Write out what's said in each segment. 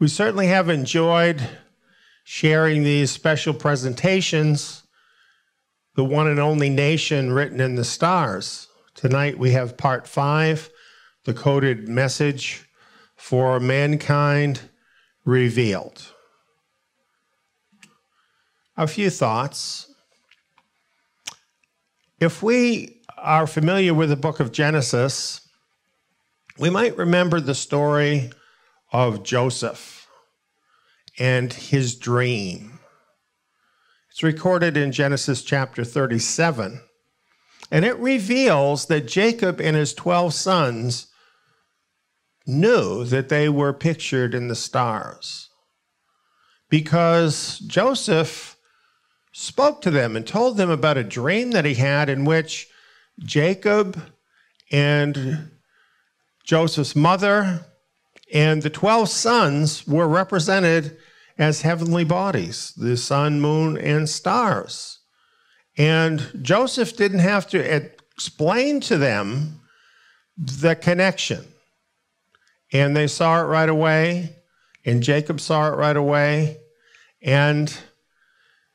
We certainly have enjoyed sharing these special presentations, The One and Only Nation Written in the Stars. Tonight we have part five, the coded message for mankind revealed. A few thoughts. If we are familiar with the book of Genesis, we might remember the story of Joseph and his dream. It's recorded in Genesis chapter 37, and it reveals that Jacob and his 12 sons knew that they were pictured in the stars because Joseph spoke to them and told them about a dream that he had in which Jacob and Joseph's mother and the 12 sons were represented as heavenly bodies the sun, moon, and stars. And Joseph didn't have to explain to them the connection. And they saw it right away, and Jacob saw it right away. And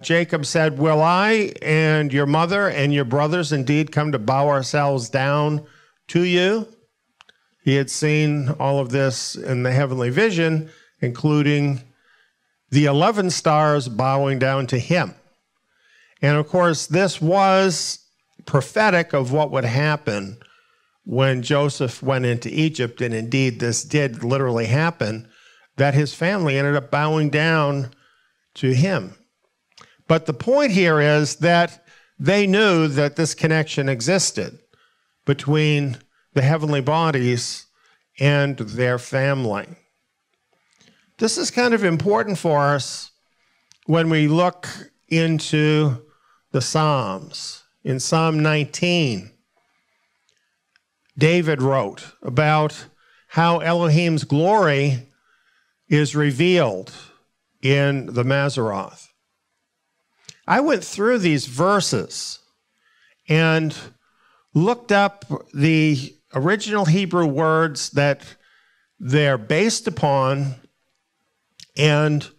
Jacob said, Will I and your mother and your brothers indeed come to bow ourselves down to you? He had seen all of this in the heavenly vision, including the 11 stars bowing down to him. And of course, this was prophetic of what would happen when Joseph went into Egypt. And indeed, this did literally happen that his family ended up bowing down to him. But the point here is that they knew that this connection existed between the heavenly bodies and their family. This is kind of important for us when we look into the Psalms. In Psalm 19, David wrote about how Elohim's glory is revealed in the Mazzaroth. I went through these verses and looked up the original Hebrew words that they're based upon, and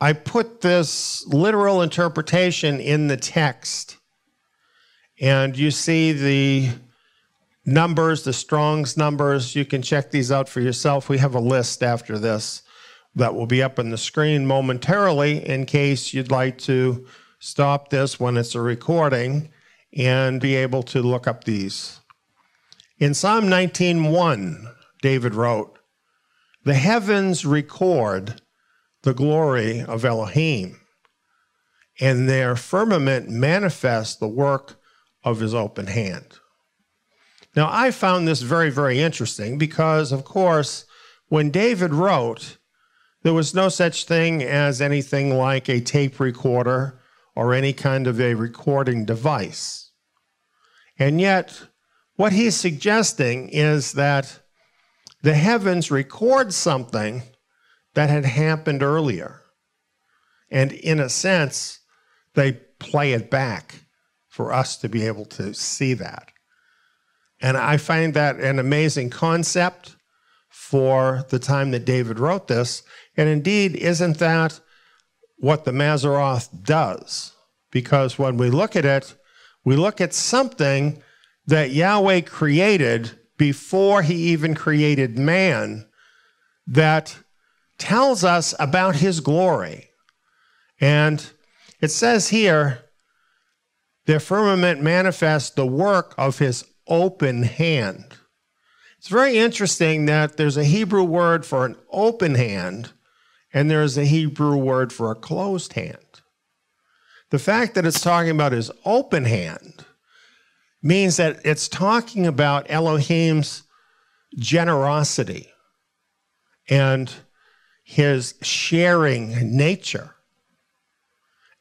I put this literal interpretation in the text. And you see the numbers, the Strong's numbers. You can check these out for yourself. We have a list after this that will be up on the screen momentarily in case you'd like to stop this when it's a recording and be able to look up these. In Psalm 19:1, David wrote, "The heavens record the glory of Elohim, and their firmament manifests the work of his open hand." Now, I found this very, very interesting because, of course, when David wrote, there was no such thing as anything like a tape recorder or any kind of a recording device. And yet, what he's suggesting is that the heavens record something that had happened earlier. And in a sense, they play it back for us to be able to see that. And I find that an amazing concept for the time that David wrote this. And indeed, isn't that what the Mazzaroth does? Because when we look at it, we look at something that Yahweh created before he even created man that tells us about his glory. And it says here, the firmament manifests the work of his open hand. It's very interesting that there's a Hebrew word for an open hand and there's a Hebrew word for a closed hand. The fact that it's talking about his open hand means that it's talking about Elohim's generosity and his sharing nature.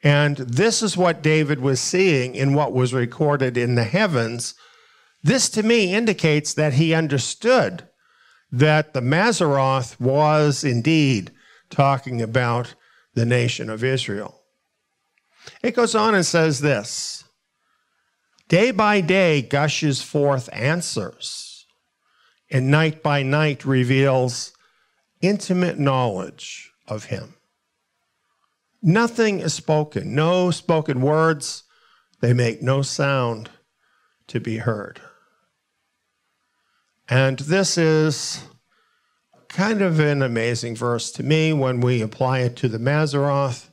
And this is what David was seeing in what was recorded in the heavens. This to me indicates that he understood that the Mazzaroth was indeed talking about the nation of Israel. It goes on and says this day by day gushes forth answers, and night by night reveals intimate knowledge of Him. Nothing is spoken, no spoken words, they make no sound to be heard. And this is kind of an amazing verse to me when we apply it to the Mazzaroth.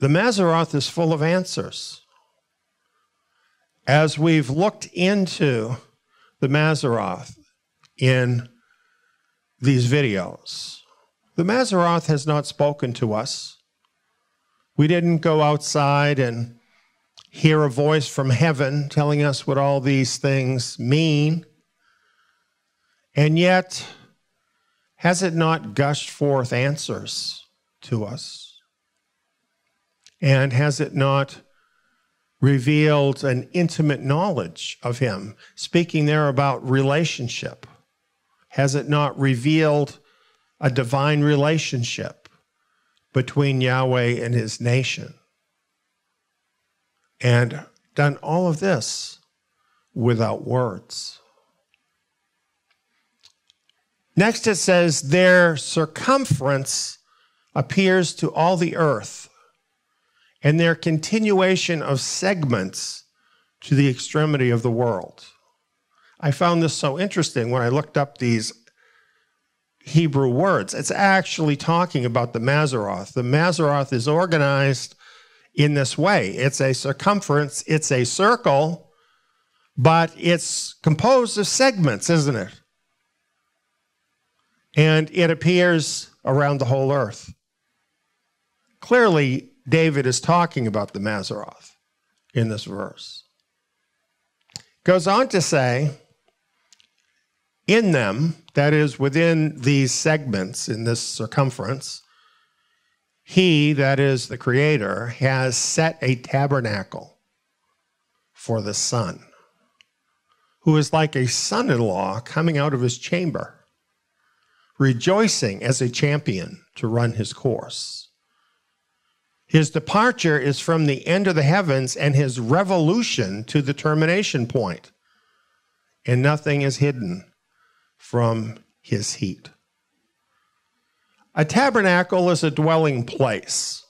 The Mazzaroth is full of answers. As we've looked into the Mazzaroth in these videos, the Mazzaroth has not spoken to us. We didn't go outside and hear a voice from heaven telling us what all these things mean. And yet, has it not gushed forth answers to us? And has it not revealed an intimate knowledge of Him? Speaking there about relationship, has it not revealed a divine relationship between Yahweh and His nation? And done all of this without words. Next, it says, Their circumference appears to all the earth, and their continuation of segments to the extremity of the world. I found this so interesting when I looked up these Hebrew words. It's actually talking about the Mazzaroth. The Mazzaroth is organized in this way it's a circumference, it's a circle, but it's composed of segments, isn't it? And it appears around the whole earth. Clearly, David is talking about the Mazzaroth in this verse. Goes on to say, in them, that is within these segments in this circumference, he, that is the Creator, has set a tabernacle for the Son, who is like a son in law coming out of his chamber rejoicing as a champion to run his course. His departure is from the end of the heavens and his revolution to the termination point, and nothing is hidden from his heat. A tabernacle is a dwelling place.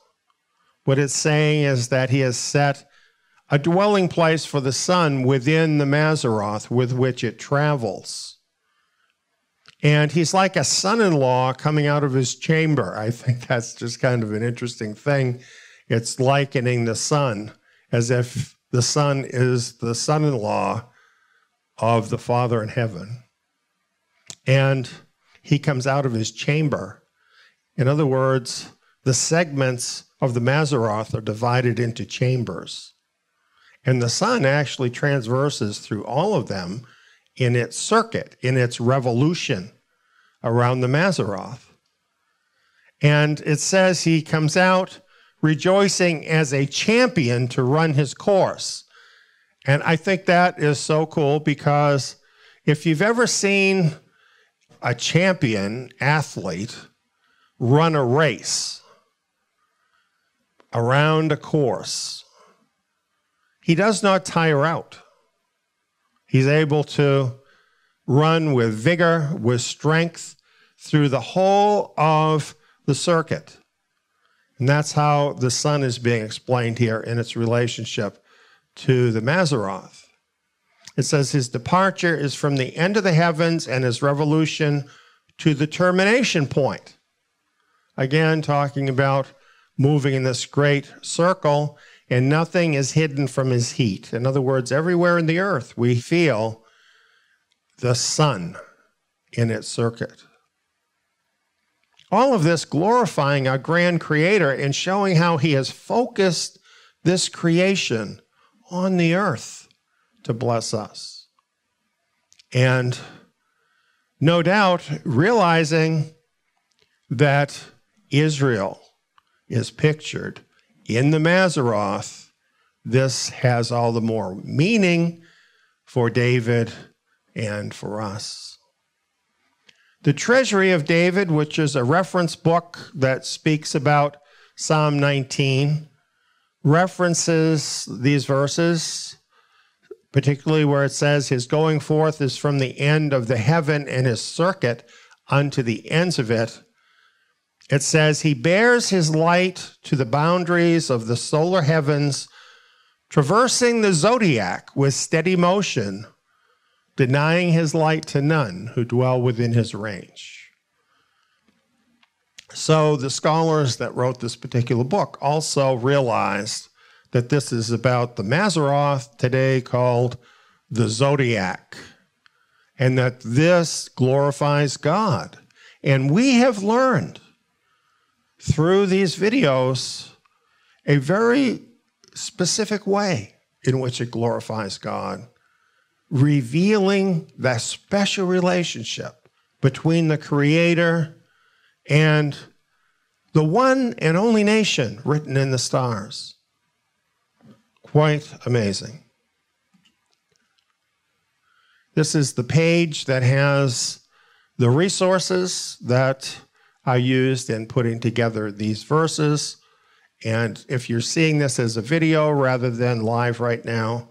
What it's saying is that he has set a dwelling place for the sun within the Mazzaroth with which it travels. And he's like a son in law coming out of his chamber. I think that's just kind of an interesting thing. It's likening the son as if the son is the son in law of the Father in heaven. And he comes out of his chamber. In other words, the segments of the Mazzaroth are divided into chambers. And the sun actually transverses through all of them in its circuit, in its revolution around the Mazzaroth. And it says he comes out rejoicing as a champion to run his course. And I think that is so cool because if you've ever seen a champion athlete run a race around a course, he does not tire out. He's able to run with vigor, with strength through the whole of the circuit. And that's how the sun is being explained here in its relationship to the Mazzaroth. It says his departure is from the end of the heavens and his revolution to the termination point. Again, talking about moving in this great circle, and nothing is hidden from his heat. In other words, everywhere in the earth we feel the sun in its circuit. All of this glorifying our grand creator and showing how he has focused this creation on the earth to bless us. And no doubt realizing that Israel is pictured in the Mazzaroth, this has all the more meaning for David and for us. The Treasury of David, which is a reference book that speaks about Psalm 19, references these verses particularly where it says, His going forth is from the end of the heaven and his circuit unto the ends of it. It says, He bears his light to the boundaries of the solar heavens, traversing the zodiac with steady motion, denying his light to none who dwell within his range. So the scholars that wrote this particular book also realized that this is about the Mazzaroth, today called the zodiac, and that this glorifies God. And we have learned through these videos a very specific way in which it glorifies God, revealing that special relationship between the Creator and the one and only nation written in the stars. Quite amazing. This is the page that has the resources that I used in putting together these verses. And if you're seeing this as a video rather than live right now,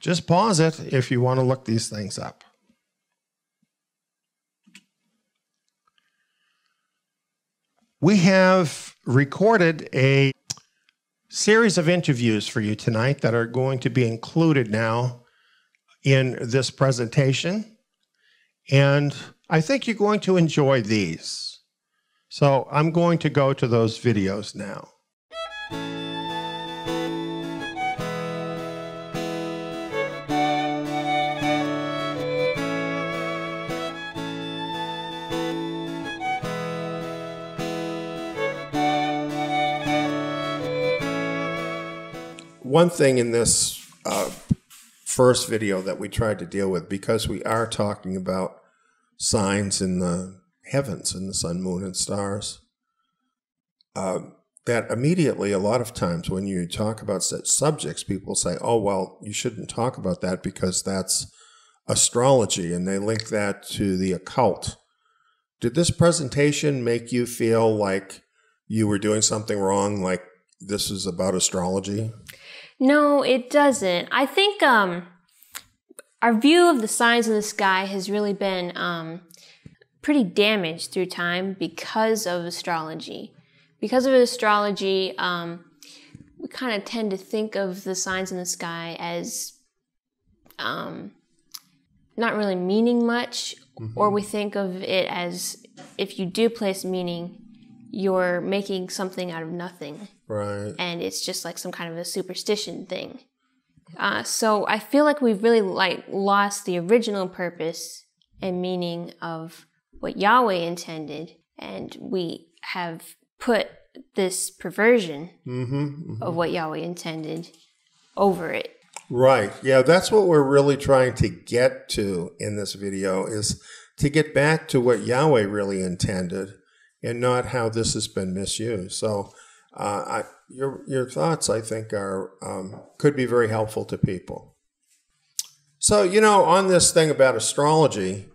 just pause it if you want to look these things up. We have recorded a series of interviews for you tonight that are going to be included now in this presentation. And I think you're going to enjoy these. So I'm going to go to those videos now. one thing in this uh, first video that we tried to deal with, because we are talking about signs in the heavens, and the sun, moon, and stars, uh, that immediately, a lot of times when you talk about such subjects, people say, oh, well, you shouldn't talk about that because that's astrology, and they link that to the occult. Did this presentation make you feel like you were doing something wrong, like this is about astrology? No, it doesn't. I think um, our view of the signs in the sky has really been um, pretty damaged through time because of astrology. Because of astrology, um, we kind of tend to think of the signs in the sky as um, not really meaning much, mm-hmm. or we think of it as if you do place meaning, you're making something out of nothing. Right. And it's just like some kind of a superstition thing. Uh, so I feel like we've really like lost the original purpose and meaning of what Yahweh intended, and we have put this perversion mm-hmm, mm-hmm. of what Yahweh intended over it. Right. Yeah, that's what we're really trying to get to in this video is to get back to what Yahweh really intended and not how this has been misused. So uh, I, your your thoughts, I think, are um, could be very helpful to people. So you know, on this thing about astrology,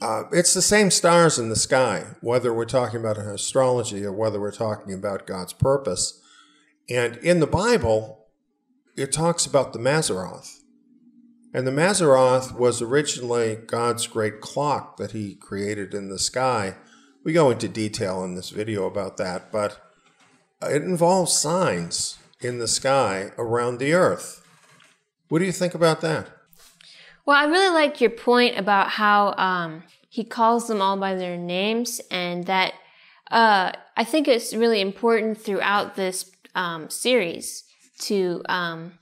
uh, it's the same stars in the sky, whether we're talking about astrology or whether we're talking about God's purpose. And in the Bible, it talks about the Mazzaroth. And the Mazzaroth was originally God's great clock that he created in the sky. We go into detail in this video about that, but it involves signs in the sky around the earth. What do you think about that? Well, I really like your point about how um, he calls them all by their names, and that uh, I think it's really important throughout this um, series to um,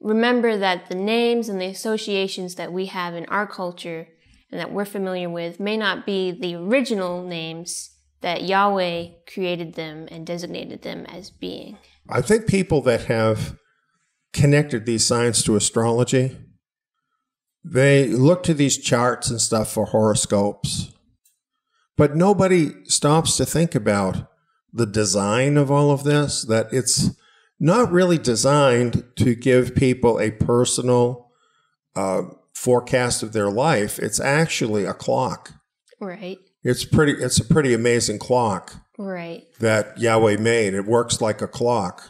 remember that the names and the associations that we have in our culture and that we're familiar with may not be the original names that Yahweh created them and designated them as being. I think people that have connected these signs to astrology, they look to these charts and stuff for horoscopes, but nobody stops to think about the design of all of this, that it's not really designed to give people a personal uh, forecast of their life. It's actually a clock. Right. It's pretty. It's a pretty amazing clock. Right. That Yahweh made. It works like a clock.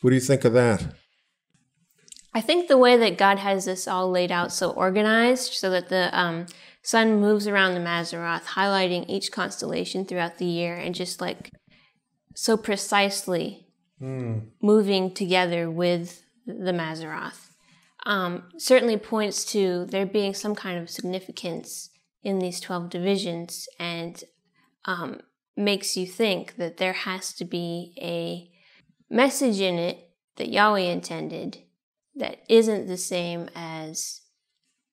What do you think of that? I think the way that God has this all laid out so organized so that the um, sun moves around the Mazzaroth, highlighting each constellation throughout the year and just like so precisely mm. moving together with the Mazzaroth. Um, certainly points to there being some kind of significance in these 12 divisions and um, makes you think that there has to be a message in it that Yahweh intended that isn't the same as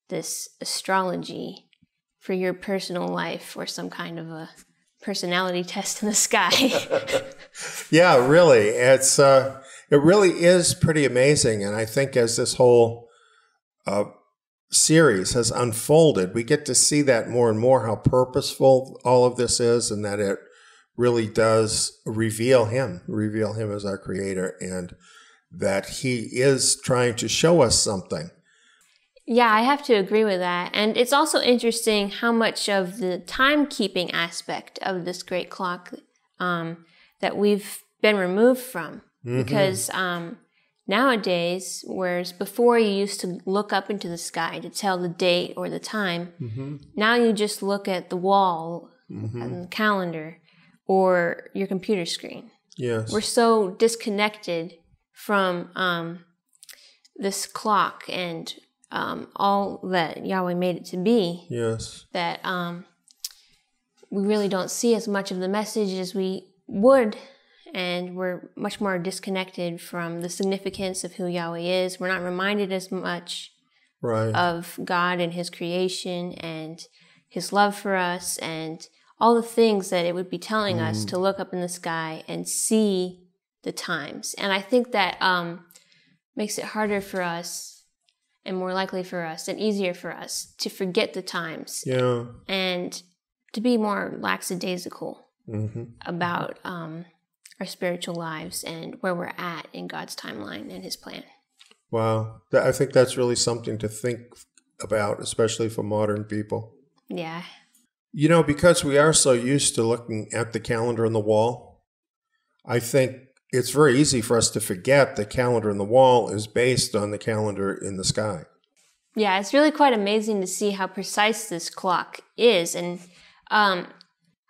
this astrology for your personal life or some kind of a personality test in the sky. yeah, really. It's uh, it really is pretty amazing and I think as this whole uh, series has unfolded, we get to see that more and more how purposeful all of this is and that it really does reveal him, reveal him as our creator and that he is trying to show us something. Yeah, I have to agree with that. And it's also interesting how much of the timekeeping aspect of this great clock um, that we've been removed from. Mm-hmm. Because um, nowadays, whereas before you used to look up into the sky to tell the date or the time, mm-hmm. now you just look at the wall mm-hmm. and the calendar or your computer screen. Yes. We're so disconnected from um, this clock and um, all that Yahweh made it to be. Yes. That um, we really don't see as much of the message as we would, and we're much more disconnected from the significance of who Yahweh is. We're not reminded as much right. of God and His creation and His love for us and all the things that it would be telling mm. us to look up in the sky and see the times. And I think that um, makes it harder for us and more likely for us and easier for us to forget the times. Yeah. And to be more lackadaisical mm-hmm. about um, our spiritual lives and where we're at in God's timeline and His plan. Wow. I think that's really something to think about, especially for modern people. Yeah. You know, because we are so used to looking at the calendar on the wall, I think it's very easy for us to forget the calendar in the wall is based on the calendar in the sky. Yeah, it's really quite amazing to see how precise this clock is and um,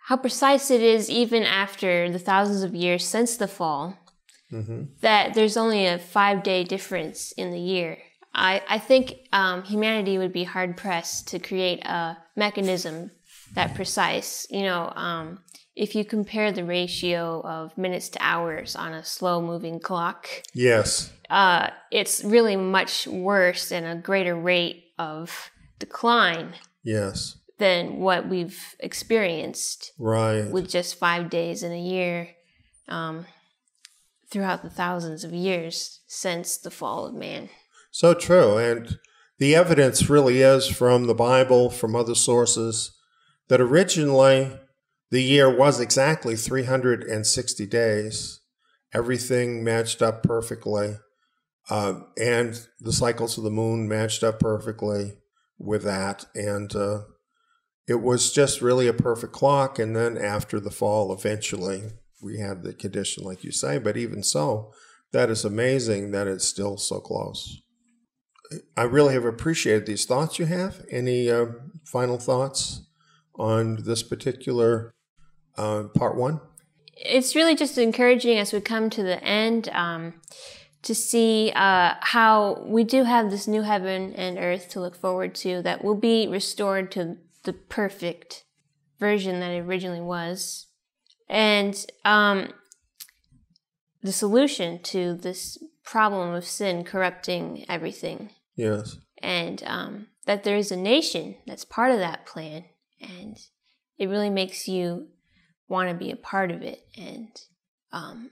how precise it is even after the thousands of years since the fall. Mm-hmm. That there's only a five day difference in the year. I, I think um, humanity would be hard pressed to create a mechanism that precise. You know, um, if you compare the ratio of minutes to hours on a slow moving clock, yes, uh, it's really much worse and a greater rate of decline. Yes. Than what we've experienced. Right. With just five days in a year, um, throughout the thousands of years since the fall of man. So true. And the evidence really is from the Bible, from other sources, that originally the year was exactly 360 days. Everything matched up perfectly. Uh, and the cycles of the moon matched up perfectly with that. And uh, it was just really a perfect clock. And then after the fall, eventually, we had the condition, like you say. But even so, that is amazing that it's still so close. I really have appreciated these thoughts you have. Any uh, final thoughts on this particular uh, part one? It's really just encouraging as we come to the end um, to see uh, how we do have this new heaven and earth to look forward to that will be restored to the perfect version that it originally was. And um, the solution to this problem of sin corrupting everything. Yes. And um, that there is a nation that's part of that plan. And it really makes you want to be a part of it. And um,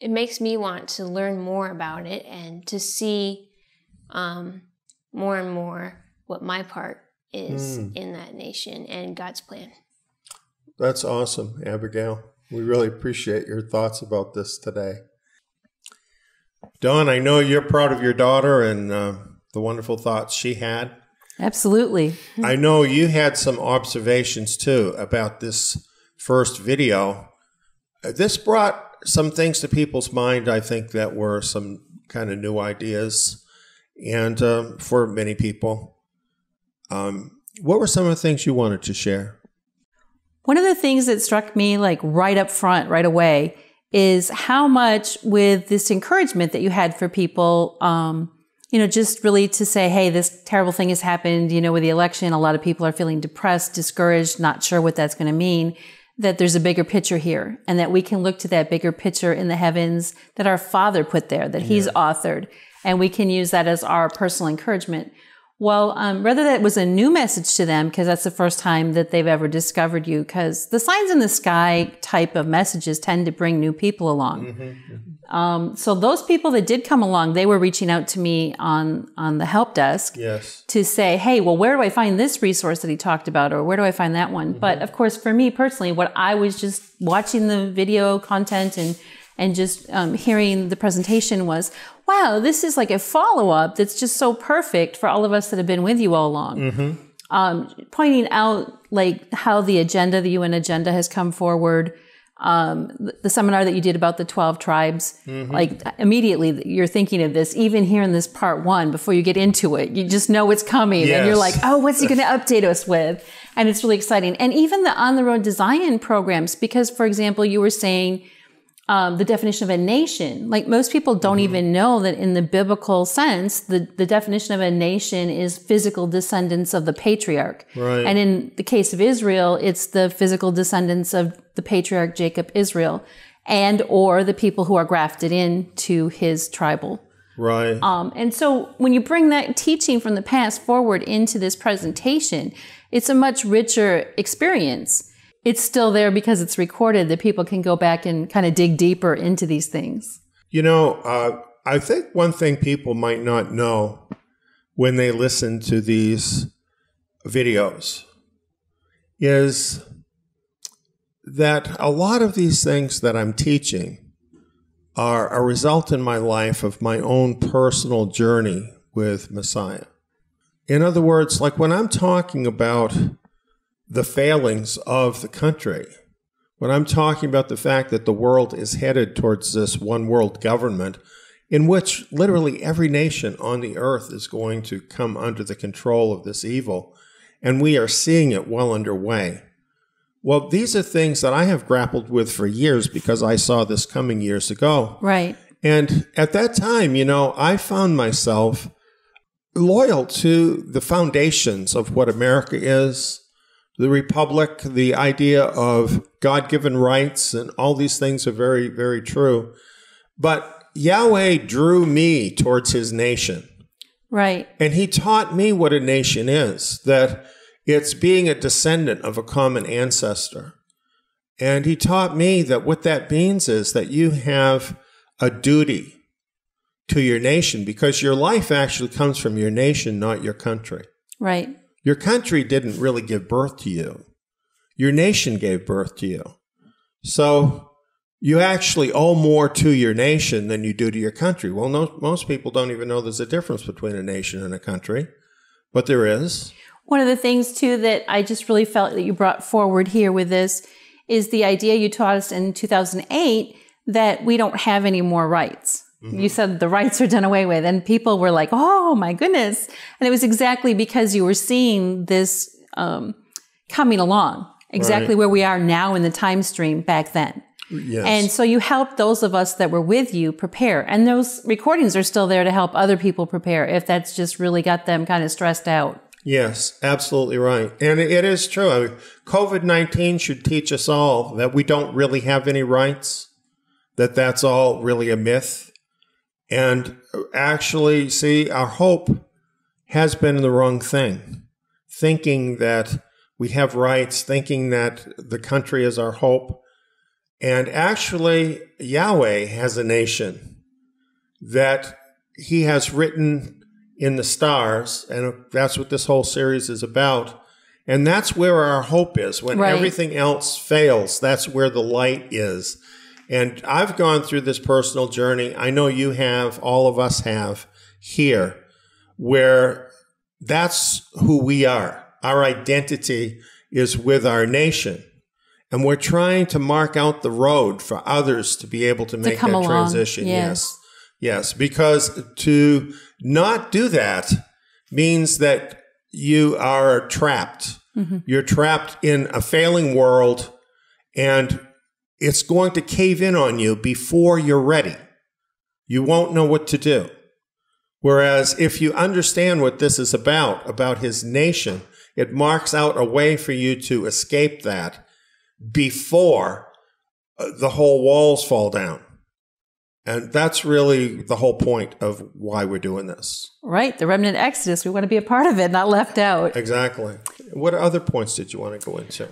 it makes me want to learn more about it and to see um, more and more what my part is mm. in that nation and God's plan. That's awesome, Abigail. We really appreciate your thoughts about this today. Dawn, I know you're proud of your daughter and uh, the wonderful thoughts she had. Absolutely. I know you had some observations too about this first video. This brought some things to people's mind, I think, that were some kind of new ideas, and um, for many people. Um, what were some of the things you wanted to share? One of the things that struck me like right up front, right away, is how much with this encouragement that you had for people, um, you know, just really to say, hey, this terrible thing has happened, you know, with the election. A lot of people are feeling depressed, discouraged, not sure what that's going to mean. That there's a bigger picture here and that we can look to that bigger picture in the heavens that our Father put there, that He's authored. And we can use that as our personal encouragement. Well, um, whether that was a new message to them, because that's the first time that they've ever discovered you, because the signs in the sky type of messages tend to bring new people along. Mm-hmm. Um, so those people that did come along, they were reaching out to me on on the help desk Yes. to say, hey, well, where do I find this resource that he talked about, or where do I find that one? But of course, for me personally, what I was just watching the video content and and just um, hearing the presentation was, wow, this is like a follow up that's just so perfect for all of us that have been with you all along. Um, pointing out like how the agenda, the UN agenda, has come forward. Um, the, the seminar that you did about the 12 tribes, like immediately you're thinking of this, even here in this part one, before you get into it, you just know it's coming and you're like, oh, what's he going to update us with? And it's really exciting. And even the on the road design programs, because for example, you were saying, um, the definition of a nation. Like most people don't even know that in the biblical sense, the, the definition of a nation is physical descendants of the patriarch. Right. And in the case of Israel, it's the physical descendants of the patriarch Jacob Israel and or the people who are grafted in to his tribal. Right. Um, and so when you bring that teaching from the past forward into this presentation, it's a much richer experience. It's still there because it's recorded that people can go back and kind of dig deeper into these things. You know, uh, I think one thing people might not know when they listen to these videos is that a lot of these things that I'm teaching are a result in my life of my own personal journey with Messiah. In other words, like when I'm talking about the failings of the country, when I'm talking about the fact that the world is headed towards this one world government in which literally every nation on the earth is going to come under the control of this evil, and we are seeing it well underway. Well, these are things that I have grappled with for years because I saw this coming years ago. Right. And at that time, you know, I found myself loyal to the foundations of what America is, the republic, the idea of God given rights, and all these things are very, very true. But Yahweh drew me towards his nation. Right. And he taught me what a nation is that it's being a descendant of a common ancestor. And he taught me that what that means is that you have a duty to your nation because your life actually comes from your nation, not your country. Right. Your country didn't really give birth to you, your nation gave birth to you. So you actually owe more to your nation than you do to your country. Well, no, most people don't even know there's a difference between a nation and a country, but there is. One of the things too that I just really felt that you brought forward here with this is the idea you taught us in 2008 that we don't have any more rights. You said the rights are done away with and people were like, "Oh my goodness." And it was exactly because you were seeing this um, coming along, exactly Right. where we are now in the time stream back then. Yes. And so you helped those of us that were with you prepare. And those recordings are still there to help other people prepare if that's just really got them kind of stressed out. Yes, absolutely right. And it is true. I mean, COVID 19 should teach us all that we don't really have any rights, that that's all really a myth. And actually, see, our hope has been the wrong thing. Thinking that we have rights, thinking that the country is our hope. And actually, Yahweh has a nation that he has written in the stars, and that's what this whole series is about. And that's where our hope is. When Right. everything else fails, that's where the light is. And I've gone through this personal journey. I know you have, all of us have here, where that's who we are. Our identity is with our nation. And we're trying to mark out the road for others to be able to make come that along, transition. yes. yes. Yes, because to not do that means that you are trapped. Mm-hmm. You're trapped in a failing world and it's going to cave in on you before you're ready. You won't know what to do. Whereas if you understand what this is about, about his nation, it marks out a way for you to escape that before uh, the whole walls fall down. And that's really the whole point of why we're doing this. Right. The remnant exodus. We want to be a part of it, not left out. Exactly. What other points did you want to go into?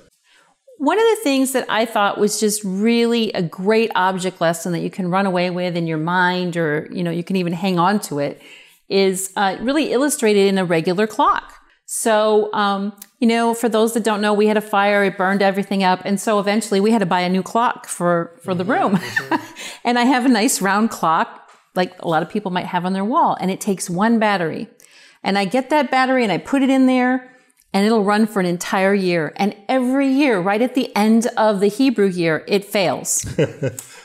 One of the things that I thought was just really a great object lesson that you can run away with in your mind or, you know, you can even hang on to it is uh, really illustrated in a regular clock. So, um, you know, for those that don't know, we had a fire, it burned everything up. And so eventually we had to buy a new clock for, for the room. and I have a nice round clock, like a lot of people might have on their wall, and it takes one battery. And I get that battery and I put it in there and it'll run for an entire year. And every year, right at the end of the Hebrew year, it fails.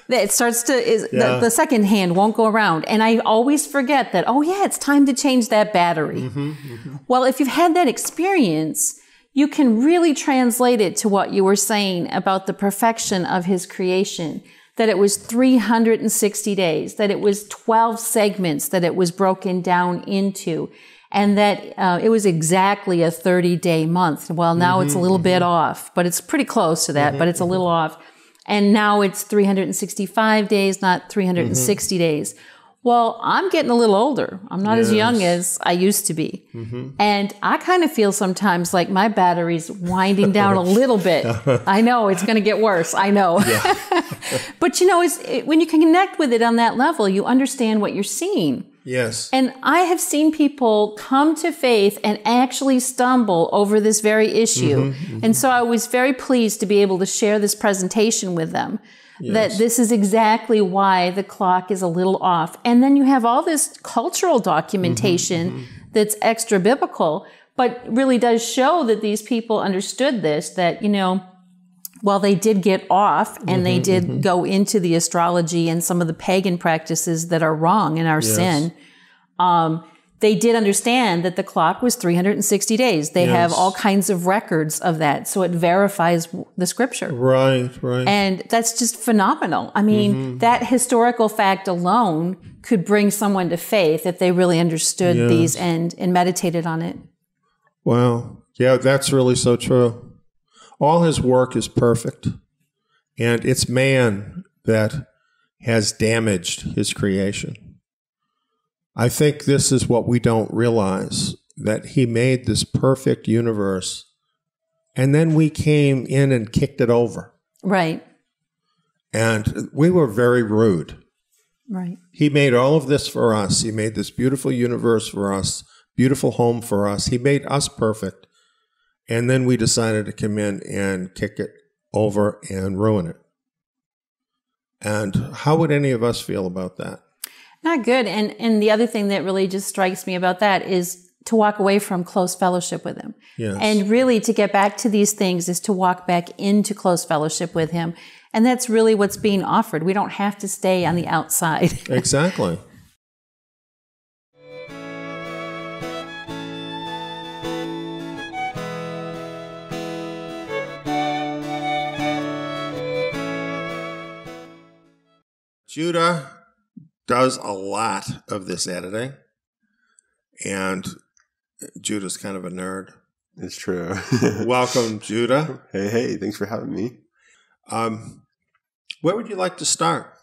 it starts to, is, Yeah. the, the second hand won't go around. And I always forget that, oh yeah, it's time to change that battery. Mm-hmm, mm-hmm. Well, if you've had that experience, you can really translate it to what you were saying about the perfection of his creation. That it was 360 days, that it was 12 segments that it was broken down into, and that uh, it was exactly a 30 day month. Well, now it's a little mm-hmm, bit mm-hmm. off, but it's pretty close to that, but it's a mm-hmm, little off. And now it's 365 days, not 360 days. Well, I'm getting a little older. I'm not as young as I used to be. And I kind of feel sometimes like my battery's winding down a little bit. I know it's going to get worse. I know. but you know, it's, it, when you can connect with it on that level, you understand what you're seeing. Yes. And I have seen people come to faith and actually stumble over this very issue. Mm-hmm, mm-hmm. And so I was very pleased to be able to share this presentation with them. That this is exactly why the clock is a little off. And then you have all this cultural documentation mm-hmm, that's extra biblical, but really does show that these people understood this, that, you know, while they did get off and they mm-hmm, did mm-hmm. go into the astrology and some of the pagan practices that are wrong and are sin, um, they did understand that the clock was 360 days. They have all kinds of records of that. So it verifies the scripture. Right, right. And that's just phenomenal. I mean, mm-hmm. that historical fact alone could bring someone to faith if they really understood Yes. these and, and meditated on it. Wow. Yeah, that's really so true. All his work is perfect. And it's man that has damaged his creation. I think this is what we don't realize that he made this perfect universe and then we came in and kicked it over. Right. And we were very rude. Right. He made all of this for us. He made this beautiful universe for us, beautiful home for us. He made us perfect. And then we decided to come in and kick it over and ruin it. And how would any of us feel about that? Not good. And and the other thing that really just strikes me about that is to walk away from close fellowship with him. Yes. And really to get back to these things is to walk back into close fellowship with him. And that's really what's being offered. We don't have to stay on the outside. exactly. Judah does a lot of this editing, and Judah's kind of a nerd. It's true. Welcome, Judah. hey, hey, thanks for having me. Um, where would you like to start?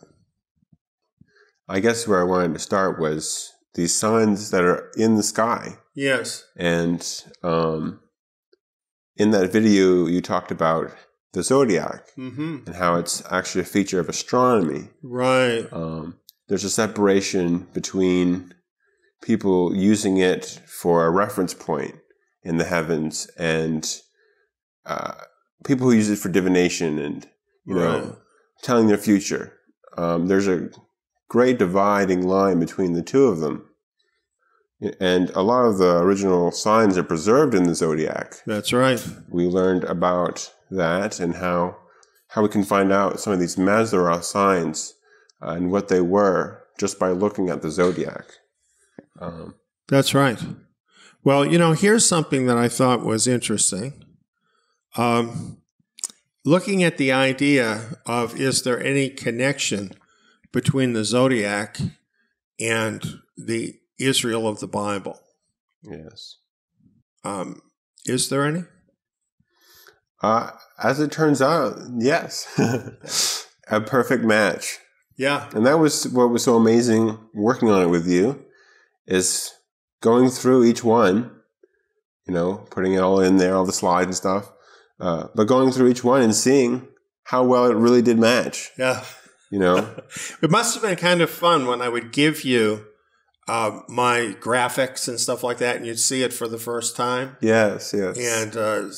I guess where I wanted to start was these signs that are in the sky. Yes. And um, in that video, you talked about the zodiac Mm-hmm. and how it's actually a feature of astronomy. Right. Um, there's a separation between people using it for a reference point in the heavens and uh, people who use it for divination and you know Right. telling their future. Um, there's a great dividing line between the two of them, and a lot of the original signs are preserved in the zodiac. That's right. We learned about that and how how we can find out some of these Mazzaroth signs uh, and what they were just by looking at the zodiac. Um, That's right. Well, you know, here's something that I thought was interesting. Um, looking at the idea of is there any connection between the zodiac and the Israel of the Bible? yes. Um, is there any? Uh, as it turns out, yes. a perfect match. Yeah. And that was what was so amazing working on it with you is going through each one, you know, putting it all in there, all the slides and stuff, uh, but going through each one and seeing how well it really did match, Yeah. you know? It must have been kind of fun when I would give you uh, my graphics and stuff like that, and you'd see it for the first time. yes, yes. And uh,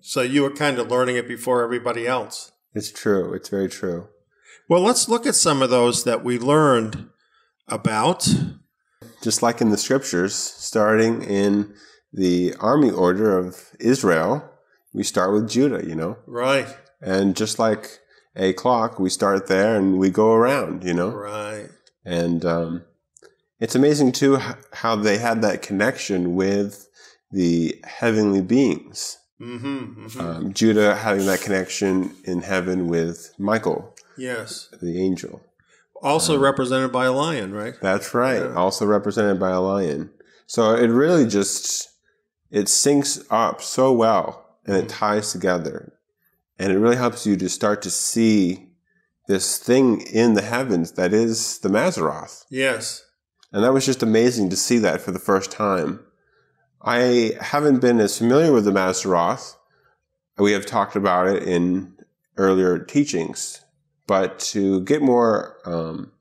so you were kind of learning it before everybody else. it's true. It's very true. Well, let's look at some of those that we learned about. Just like in the scriptures, starting in the army order of Israel, we start with Judah, you know? Right, And just like a clock, we start there and we go around, you know? right. And um, it's amazing too how they had that connection with the heavenly beings. Mm-hmm, hmm Um, Judah having that connection in heaven with Michael, yes. the angel. Also represented by a lion, right? That's right. Yeah. Also represented by a lion. So it really just it syncs up so well and it ties together. And it really helps you to start to see this thing in the heavens that is the Mazzaroth. Yes. And that was just amazing to see that for the first time. I haven't been as familiar with the Mazzaroth. We have talked about it in earlier teachings, but to get more, um,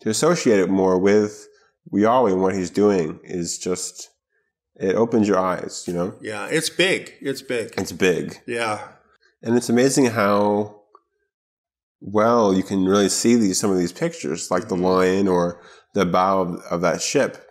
to associate it more with Yahweh and what he's doing is just, it opens your eyes, you know? Yeah, it's big. It's big. It's big. Yeah. And it's amazing how well you can really see these some of these pictures, like the lion or the bow of, of that ship,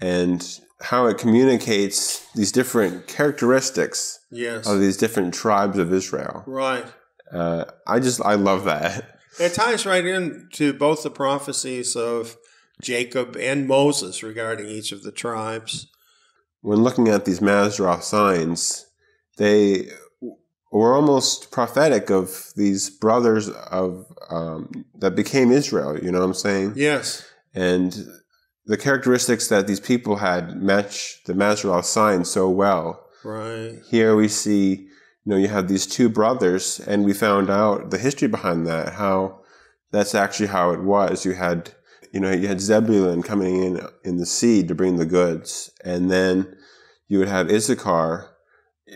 and how it communicates these different characteristics Yes. of these different tribes of Israel. Right. Uh, I just I love that. It ties right into both the prophecies of Jacob and Moses regarding each of the tribes. When looking at these Mazzaroth signs, they were almost prophetic of these brothers of um, that became Israel. You know what I'm saying? Yes. and the characteristics that these people had match the Mazzaroth sign so well. Right. Here we see, you know, you have these two brothers, and we found out the history behind that, how that's actually how it was. You had, you know, you had Zebulun coming in in the sea to bring the goods, and then you would have Issachar,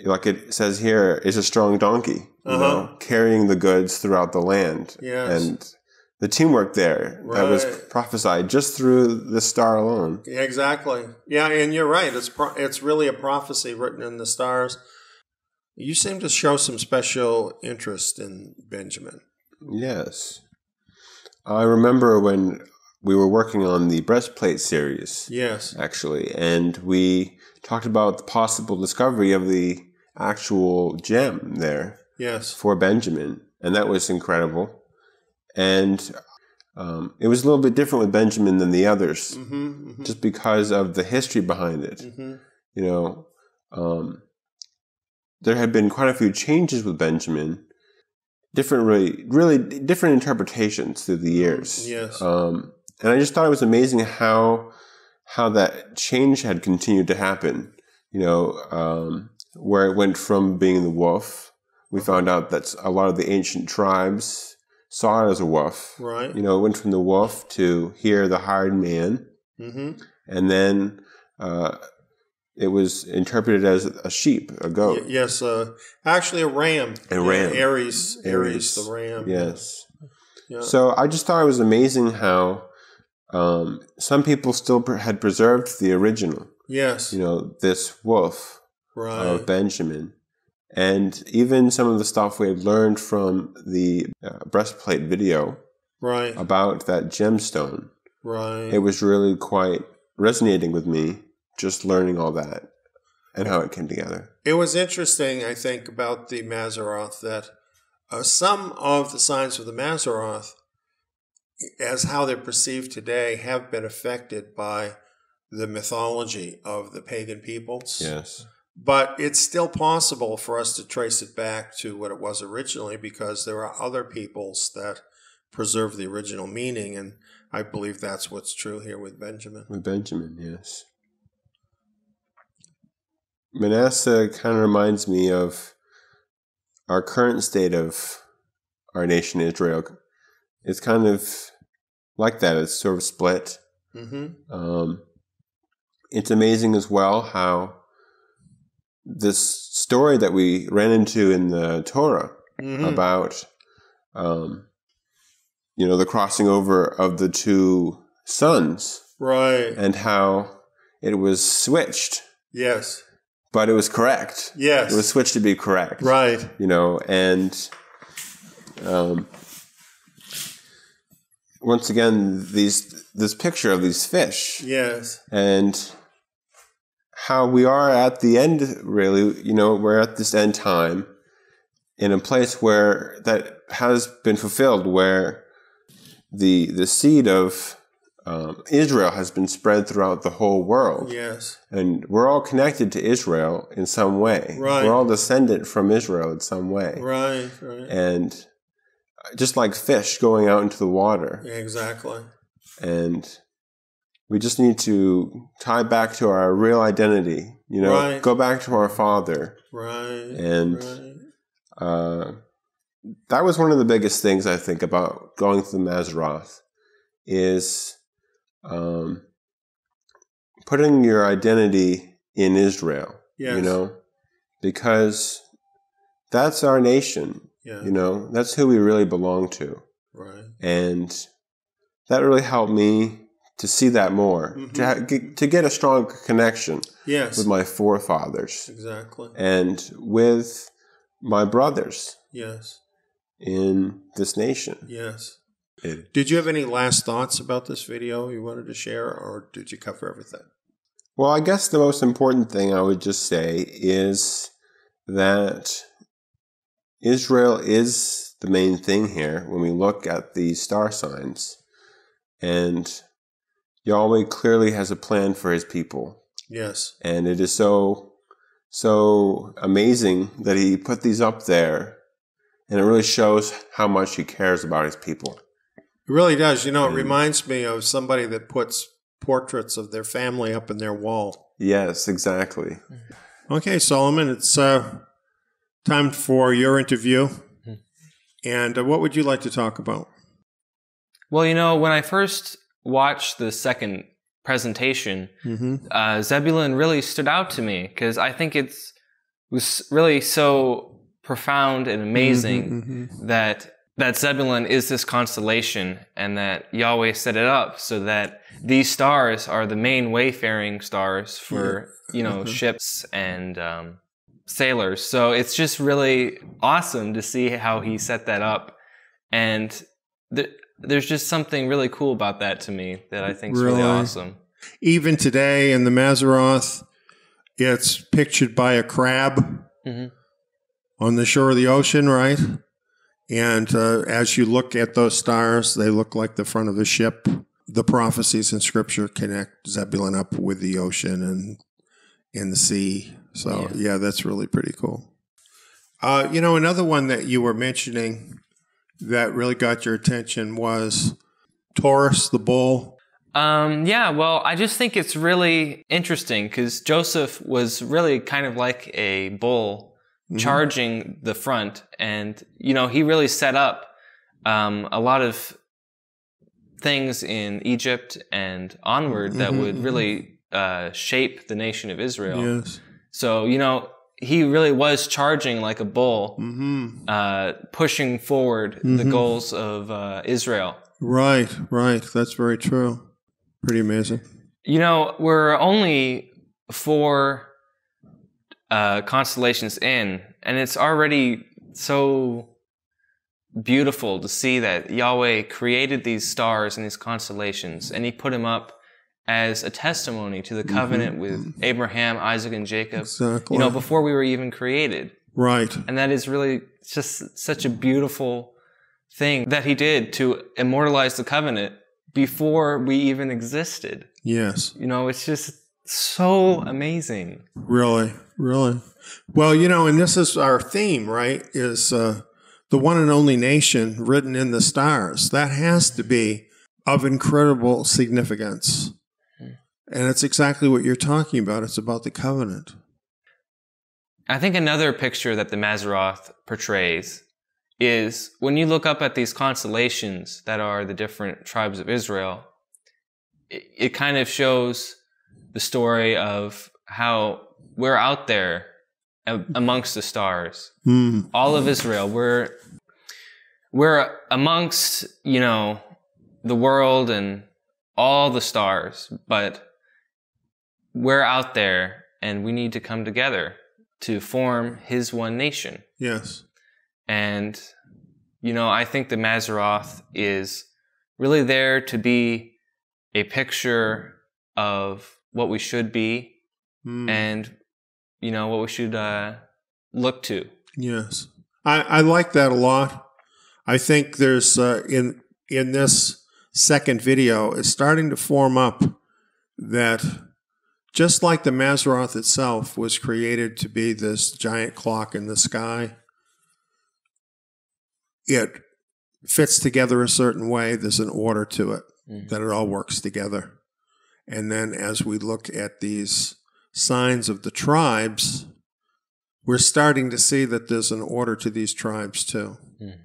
like it says here, is a strong donkey, you Uh-huh. know, carrying the goods throughout the land. Yes. And the teamwork there that was prophesied just through the star alone. Exactly. Yeah, and you're right. It's pro- it's really a prophecy written in the stars. You seem to show some special interest in Benjamin. Yes. I remember when we were working on the breastplate series, Yes. actually, and we talked about the possible discovery of the actual gem there Yes. for Benjamin, and that was incredible. And um, it was a little bit different with Benjamin than the others, Mm-hmm. just because of the history behind it. Mm-hmm. you know, um, there had been quite a few changes with Benjamin, different, really, really different interpretations through the years. Yes. Um, and I just thought it was amazing how how that change had continued to happen. You know, um, where it went from being the wolf, we found out that a lot of the ancient tribes saw it as a wolf. Right. You know, it went from the wolf to here, the hired man, Mm-hmm. and then uh, it was interpreted as a sheep, a goat. yes. Uh, actually, a ram. A Yeah, ram. Aries. Aries. Aries. The ram. Yes. Yeah. So I just thought it was amazing how um, some people still had preserved the original. Yes. You know, this wolf right. of Benjamin, and even some of the stuff we had learned from the uh, breastplate video right. about that gemstone. right. It was really quite resonating with me, just learning all that and how it came together. It was interesting, I think, about the Mazzaroth that uh, some of the signs of the Mazzaroth as how they're perceived today, have been affected by the mythology of the pagan peoples. Yes. But it's still possible for us to trace it back to what it was originally because there are other peoples that preserve the original meaning. And I believe that's what's true here with Benjamin. With Benjamin, yes. Manasseh kind of reminds me of our current state of our nation, Israel. It's kind of like that. It's sort of split. Mm-hmm. Um, it's amazing as well how this story that we ran into in the Torah Mm-hmm. about, um, you know, the crossing over of the two sons Right. and how it was switched, Yes. but it was correct. Yes. It was switched to be correct. right. You know, and um, once again, these this picture of these fish Yes. and how we are at the end. Really, you know, we're at this end time in a place where that has been fulfilled, where the the seed of um, Israel has been spread throughout the whole world Yes. and we're all connected to Israel in some way. Right. We're all descendant from Israel in some way. Right. Right. And just like fish going out into the water. Exactly. And we just need to tie back to our real identity, you know, Right. go back to our father. Right. And right. uh, that was one of the biggest things I think about going through the Mazzaroth is um, putting your identity in Israel. Yes. You know, because that's our nation. Yeah. You know, that's who we really belong to, right. and that really helped me to see that more, Mhm. to ha- get, to get a strong connection Yes. with my forefathers exactly. and with my brothers Yes. in this nation. Yes. It- Did you have any last thoughts about this video you wanted to share, or did you cover everything? Well, I guess the most important thing I would just say is that Israel is the main thing here when we look at these star signs. And Yahweh clearly has a plan for his people. Yes. And it is so, so amazing that he put these up there. And it really shows how much he cares about his people. It really does. You know, it Mm. reminds me of somebody that puts portraits of their family up in their wall. Yes, exactly. Okay, Solomon, it's uh, time for your interview. Hmm. And uh, what would you like to talk about? Well, you know, when I first watched the second presentation, Mm-hmm. uh, Zebulun really stood out to me because I think it's was really so profound and amazing Mm-hmm. that that Zebulun is this constellation and that Yahweh set it up so that these stars are the main wayfaring stars for you know Mhm. ships and um, sailors. So it's just really awesome to see how he set that up, and th- there's just something really cool about that to me that I think is really, Really? awesome. Even today in the Mazzaroth, it's pictured by a crab Mhm. on the shore of the ocean, right? And uh, as you look at those stars, they look like the front of a ship. The prophecies in Scripture connect Zebulun up with the ocean and in the sea. So, yeah, that's really pretty cool. Uh, you know, another one that you were mentioning that really got your attention was Taurus, the bull. Um, yeah, well, I just think it's really interesting because Joseph was really kind of like a bull charging the front, and you know he really set up um, a lot of things in Egypt and onward that Mhm, would mhm. really uh, shape the nation of Israel. Yes. So you know he really was charging like a bull, hmm uh, pushing forward the Mhm. goals of uh, Israel. Right, right. That's very true. Pretty amazing. You know, we're only four uh, constellations in, and it's already so beautiful to see that Yahweh created these stars and these constellations, and He put them up as a testimony to the covenant with Abraham, Isaac, and Jacob. Exactly. You know, before we were even created, right. and that is really just such a beautiful thing that he did to immortalize the covenant before we even existed. Yes. You know, it's just so amazing. Really, really. Well, you know, and this is our theme, right? Is uh, the one and only nation written in the stars. That has to be of incredible significance. And it's exactly what you're talking about. It's about the covenant. I think another picture that the Mazzaroth portrays is when you look up at these constellations that are the different tribes of Israel, it, it kind of shows the story of how we're out there amongst the stars. Mm. All of Israel, we're we're amongst, you know, the world and all the stars, but we're out there and we need to come together to form his one nation. Yes. And, you know, I think the Mazzaroth is really there to be a picture of what we should be Mm. and, you know, what we should uh, look to. Yes, I, I like that a lot. I think there's uh, in in this second video, it's starting to form up that just like the Mazzaroth itself was created to be this giant clock in the sky, it fits together a certain way. There's an order to it Mhm. that it all works together. And then as we look at these signs of the tribes, we're starting to see that there's an order to these tribes too. Mm.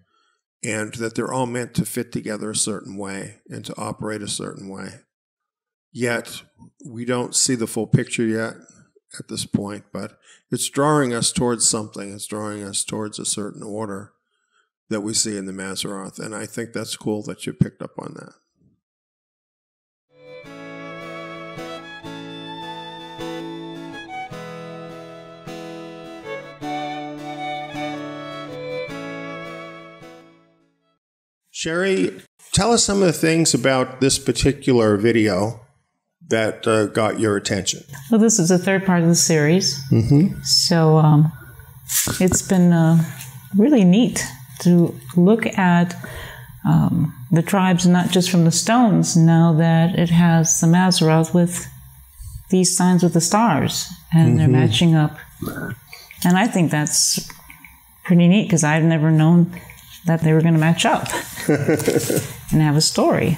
And that they're all meant to fit together a certain way and to operate a certain way. Yet, we don't see the full picture yet at this point, but it's drawing us towards something. It's drawing us towards a certain order that we see in the Mazzaroth. And I think that's cool that you picked up on that. Sherry, tell us some of the things about this particular video that uh, got your attention. Well, this is the third part of the series. Mm-hmm. So um, it's been uh, really neat to look at um, the tribes, not just from the stones, now that it has the Mazzaroth with these signs with the stars, and they're matching up. And I think that's pretty neat because I've never known that they were going to match up and have a story.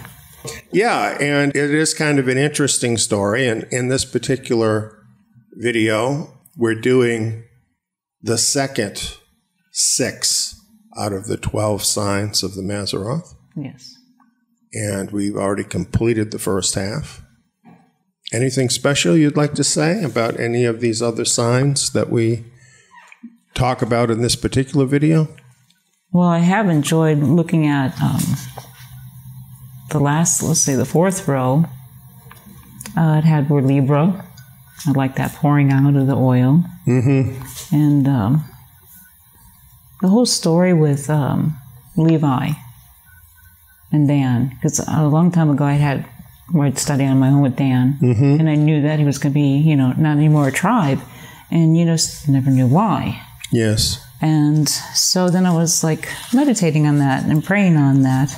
Yeah, and it is kind of an interesting story. And in this particular video, we're doing the second six out of the 12 signs of the Mazzaroth. Yes. And we've already completed the first half. Anything special you'd like to say about any of these other signs that we talk about in this particular video? Well, I have enjoyed looking at um, the last, let's say, the fourth row. Uh, it had word Libra. I like that pouring out of the oil. Mm-hmm. And um, the whole story with um, Levi and Dan, because a long time ago I had word study on my own with Dan, and I knew that he was going to be, you know, not anymore a tribe, and you just never knew why. Yes. And so then I was like meditating on that and praying on that.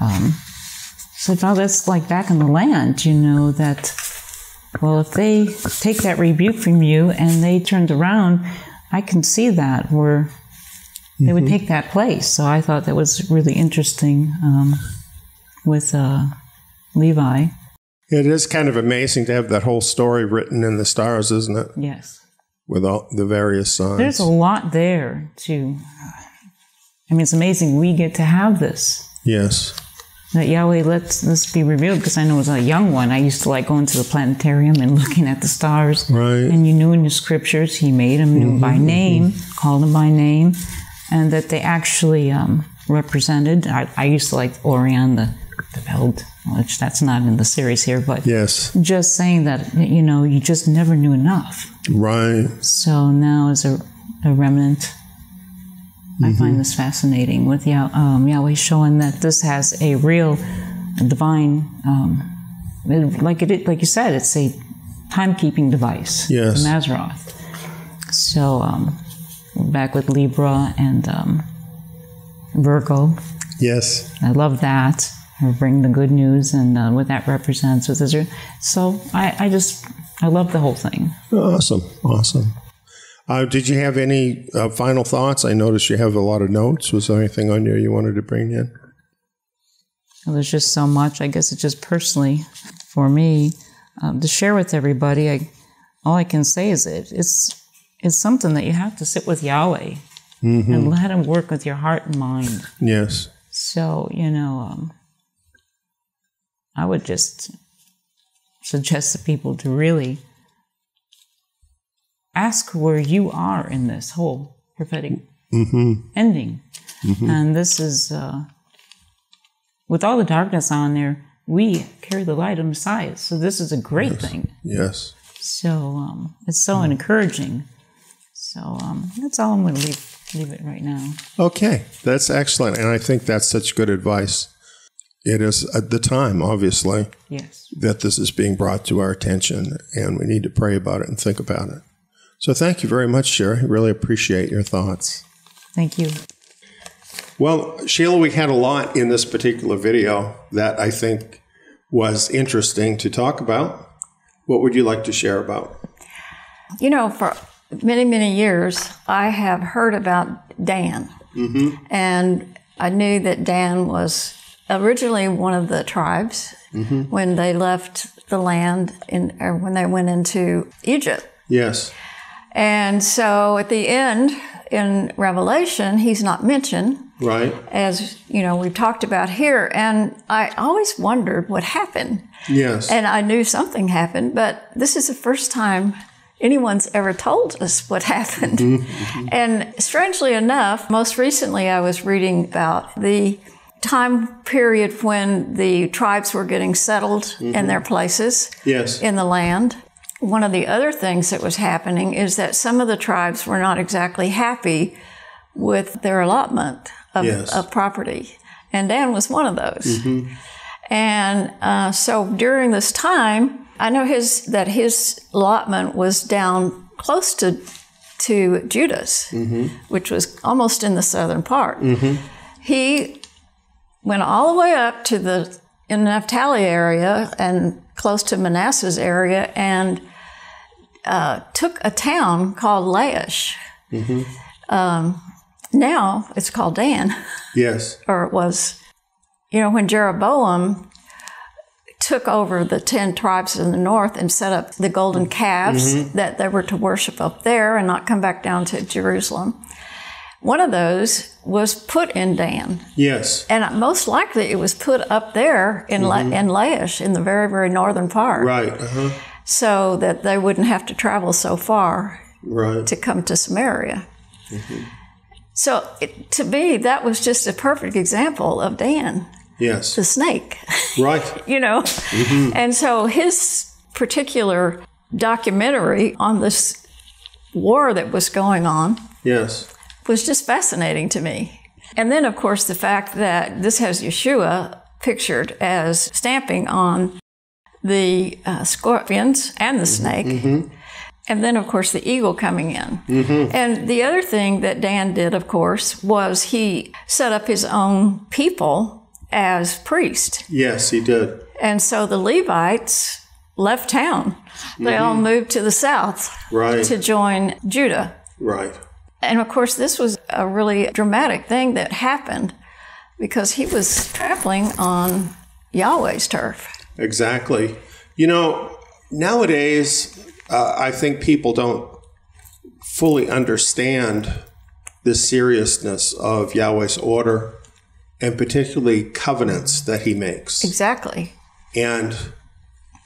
Um, so thought that's like back in the land, you know, that, well, if they take that rebuke from you and they turned around, I can see that where they would take that place. So I thought that was really interesting um, with uh, Levi. It is kind of amazing to have that whole story written in the stars, isn't it? Yes. With all the various signs. There's a lot there too. I mean, it's amazing we get to have this. yes. That Yahweh lets this be revealed because I know as a young one I used to like going to the planetarium and looking at the stars. Right. And you knew in the scriptures he made them knew by name, called them by name, and that they actually um, represented. I, I used to like Orion the the belt, which that's not in the series here, but Yes. just saying that you know you just never knew enough. Right. So now, as a, a remnant, I find this fascinating with Yah- um, Yahweh showing that this has a real divine, um, it- like it, like you said, it's a timekeeping device. Yes. the Mazzaroth. So um, back with Libra and um, Virgo, Yes. I love that. Or bring the good news and uh, what that represents with Israel. So I, I just, I love the whole thing. Awesome. Awesome. Uh, did you have any uh, final thoughts? I noticed you have a lot of notes. Was there anything on there you wanted to bring in? There's just so much. I guess it's just personally for me um, to share with everybody. I, all I can say is it it's it's something that you have to sit with Yahweh and let Him work with your heart and mind. Yes. So you know, um, I would just suggest to people to really ask where you are in this whole prophetic ending. And this is, uh, with all the darkness on there, we carry the light of Messiah. So this is a great thing. Yes. So um, it's so encouraging. So um, that's all I'm going to leave leave it right now. Okay, that's excellent, and I think that's such good advice. It is at the time, obviously, Yes. that this is being brought to our attention, and we need to pray about it and think about it. So, thank you very much, Sherry. I really appreciate your thoughts. Thank you. Well, Sheila, we had a lot in this particular video that I think was interesting to talk about. What would you like to share about? You know, for many, many years, I have heard about Dan. Mm-hmm. And I knew that Dan was originally one of the tribes mm-hmm. when they left the land in, or when they went into Egypt. Yes. And so at the end in Revelation, he's not mentioned, Right. as you know, we've talked about here. And I always wondered what happened. Yes. And I knew something happened, but this is the first time anyone's ever told us what happened. Mm-hmm. And strangely enough, most recently I was reading about the time period when the tribes were getting settled in mm-hmm. their places yes. in the land. One of the other things that was happening is that some of the tribes were not exactly happy with their allotment of, Yes. of property. And Dan was one of those. Mm-hmm. And uh, so during this time, I know his that his allotment was down close to to Judah's, mm-hmm. which was almost in the southern part. Mm-hmm. He went all the way up to the in the Naphtali area and close to Manasseh's area, and uh, took a town called Laish. Um, now it's called Dan Yes. or it was, you know, when Jeroboam took over the 10 tribes in the north and set up the golden calves that they were to worship up there and not come back down to Jerusalem. One of those was put in Dan. Yes. And most likely it was put up there in, La- mm-hmm. in Laish, in the very, very northern part, Right. Uh-huh. so that they wouldn't have to travel so far Right. to come to Samaria. Mm-hmm. So it, to me, that was just a perfect example of Dan, Yes. the snake, Right. you know. Mm-hmm. And so his particular documentary on this war that was going on Yes. Was just fascinating to me. And then, of course, the fact that this has Yeshua pictured as stamping on the uh, scorpions and the snake. Mm-hmm. Mm-hmm. And then, of course, the eagle coming in. Mm-hmm. And the other thing that Dan did, of course, was he set up his own people as priest. Yes, he did. And so the Levites left town. They all moved to the south Right. to join Judah. Right. And of course, this was a really dramatic thing that happened because he was trampling on Yahweh's turf. Exactly. You know, nowadays, uh, I think people don't fully understand the seriousness of Yahweh's order and particularly covenants that he makes. Exactly. And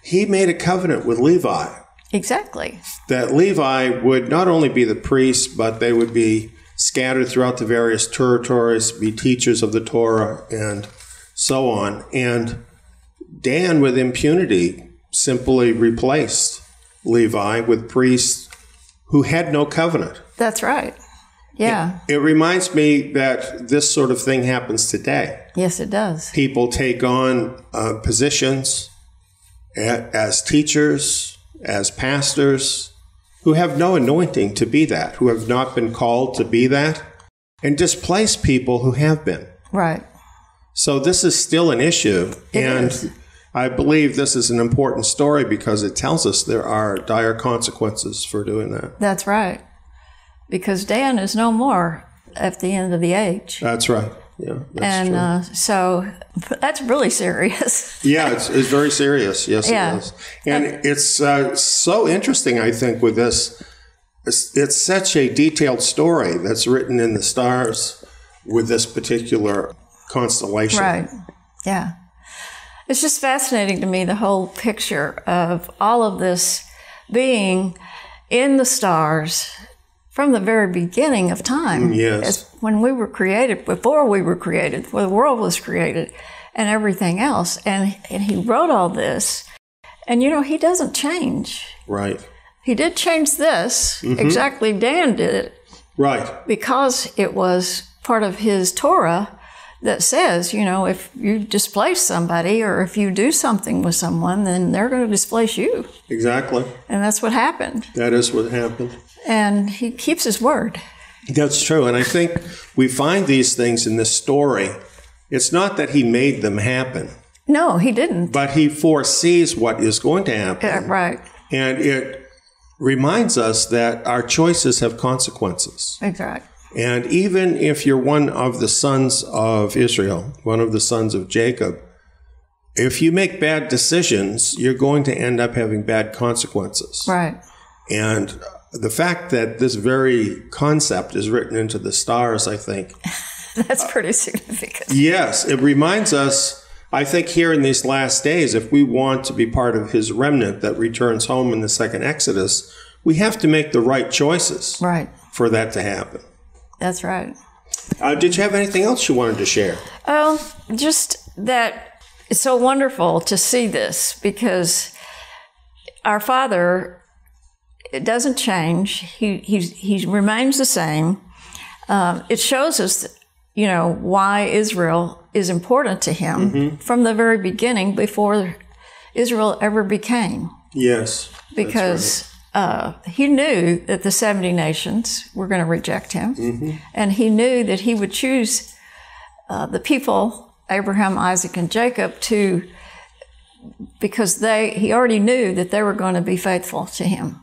he made a covenant with Levi Exactly. that Levi would not only be the priests, but they would be scattered throughout the various territories, be teachers of the Torah, and so on. And Dan, with impunity, simply replaced Levi with priests who had no covenant. That's right. Yeah. It reminds me that this sort of thing happens today. Yes, it does. People take on uh, positions a- as teachers, as pastors, who have no anointing to be that, who have not been called to be that, and displace people who have been. Right. So this is still an issue. It and is. I believe this is an important story because it tells us there are dire consequences for doing that. That's right. Because Dan is no more at the end of the age. That's right. Yeah, and uh, so that's really serious. yeah, it's, it's very serious. Yes, Yeah. it is. And it's uh, so interesting, I think, with this. It's, it's such a detailed story that's written in the stars with this particular constellation. right. Yeah. It's just fascinating to me the whole picture of all of this being in the stars from the very beginning of time. yes. As when we were created, before we were created, before the world was created, and everything else. And, and he wrote all this. And you know, he doesn't change. Right. He did change this, Mm-hmm. exactly Dan did it, Right. because it was part of his Torah that says, you know, if you displace somebody or if you do something with someone, then they're going to displace you. Exactly. And that's what happened. That is what happened. And he keeps his word. That's true. And I think we find these things in this story. It's not that he made them happen, No, he didn't. but he foresees what is going to happen. Uh, right. And it reminds us that our choices have consequences. Exactly. And even if you're one of the sons of Israel, one of the sons of Jacob, if you make bad decisions, you're going to end up having bad consequences. Right. And the fact that this very concept is written into the stars, I think, That's pretty significant. yes, it reminds us, I think, here in these last days, if we want to be part of his remnant that returns home in the second Exodus, we have to make the right choices Right. for that to happen. That's right. Uh, did you have anything else you wanted to share? Oh, just that it's so wonderful to see this because our Father it doesn't change. He he he remains the same. Um, it shows us, you know, why Israel is important to him from the very beginning, before Israel ever became, Yes. because uh, he knew that the seventy nations were going to reject him, and he knew that he would choose uh, the people, Abraham, Isaac, and Jacob, to because they he already knew that they were going to be faithful to him.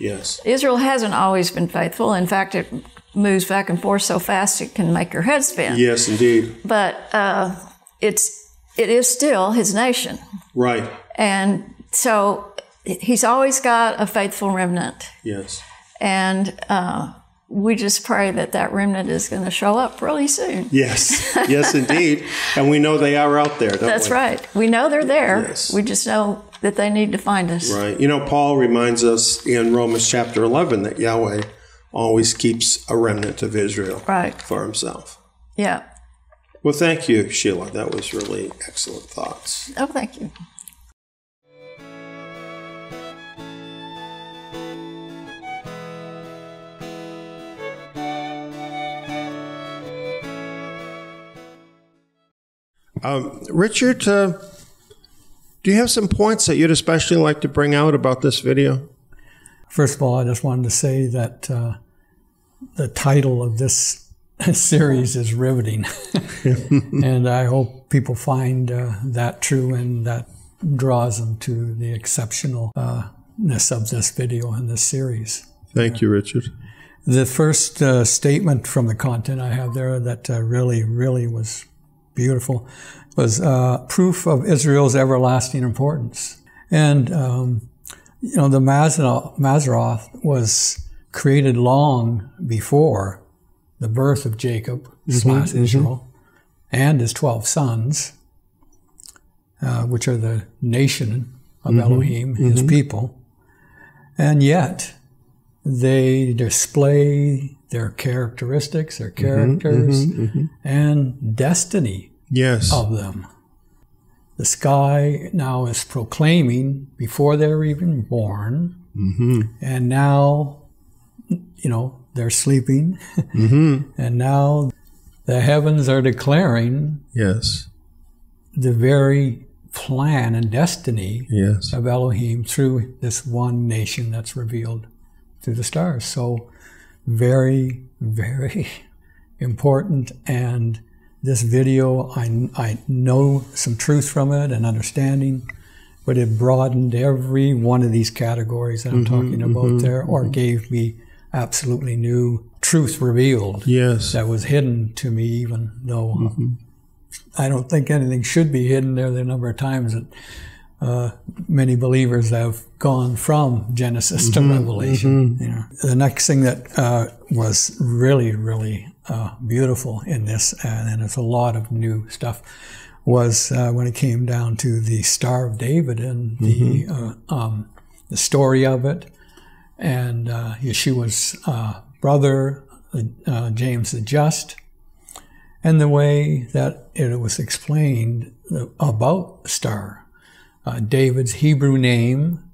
Yes. Israel hasn't always been faithful. In fact, it moves back and forth so fast it can make your head spin. Yes, indeed. But uh, it's it is still his nation, Right. and so he's always got a faithful remnant. Yes. And uh, we just pray that that remnant is going to show up really soon. Yes. Yes, indeed. And we know they are out there, don't That's we? right. We know they're there. Yes. We just know that they need to find us. Right. You know, Paul reminds us in Romans chapter 11 that Yahweh always keeps a remnant of Israel Right. for himself. Yeah. Well, thank you, Sheila. That was really excellent thoughts. Oh, thank you. Um, Richard, uh, do you have some points that you'd especially like to bring out about this video? First of all, I just wanted to say that uh, the title of this series is riveting, and I hope people find uh, that true and that draws them to the exceptionalness of this video and this series. Thank you, Richard. The first uh, statement from the content I have there that uh, really, really was beautiful was uh, proof of Israel's everlasting importance. And, um, you know, the Mazar- Mazzaroth was created long before the birth of Jacob mm-hmm. slash mm-hmm. Israel and his 12 sons, uh, which are the nation of mm-hmm. Elohim, his people. And yet, they display their characteristics, their characters, and destiny Yes. of them. The sky now is proclaiming before they're even born, mm-hmm. and now, you know, they're sleeping, mm-hmm. and now the heavens are declaring Yes. the very plan and destiny Yes. of Elohim through this one nation that's revealed through the stars. So, very, very important and this video, I, I know some truth from it and understanding, but it broadened every one of these categories that I'm mm-hmm, talking about mm-hmm. there, or gave me absolutely new truth revealed Yes. that was hidden to me, even though mm-hmm. I don't think anything should be hidden. There the number of times that uh, many believers have gone from Genesis to Revelation. You know. The next thing that uh, was really, really uh, beautiful in this, and it's a lot of new stuff, was uh, when it came down to the Star of David and the uh, um, the story of it, and uh, Yeshua's uh, brother, uh, James the Just, and the way that it was explained about star. Uh, David's Hebrew name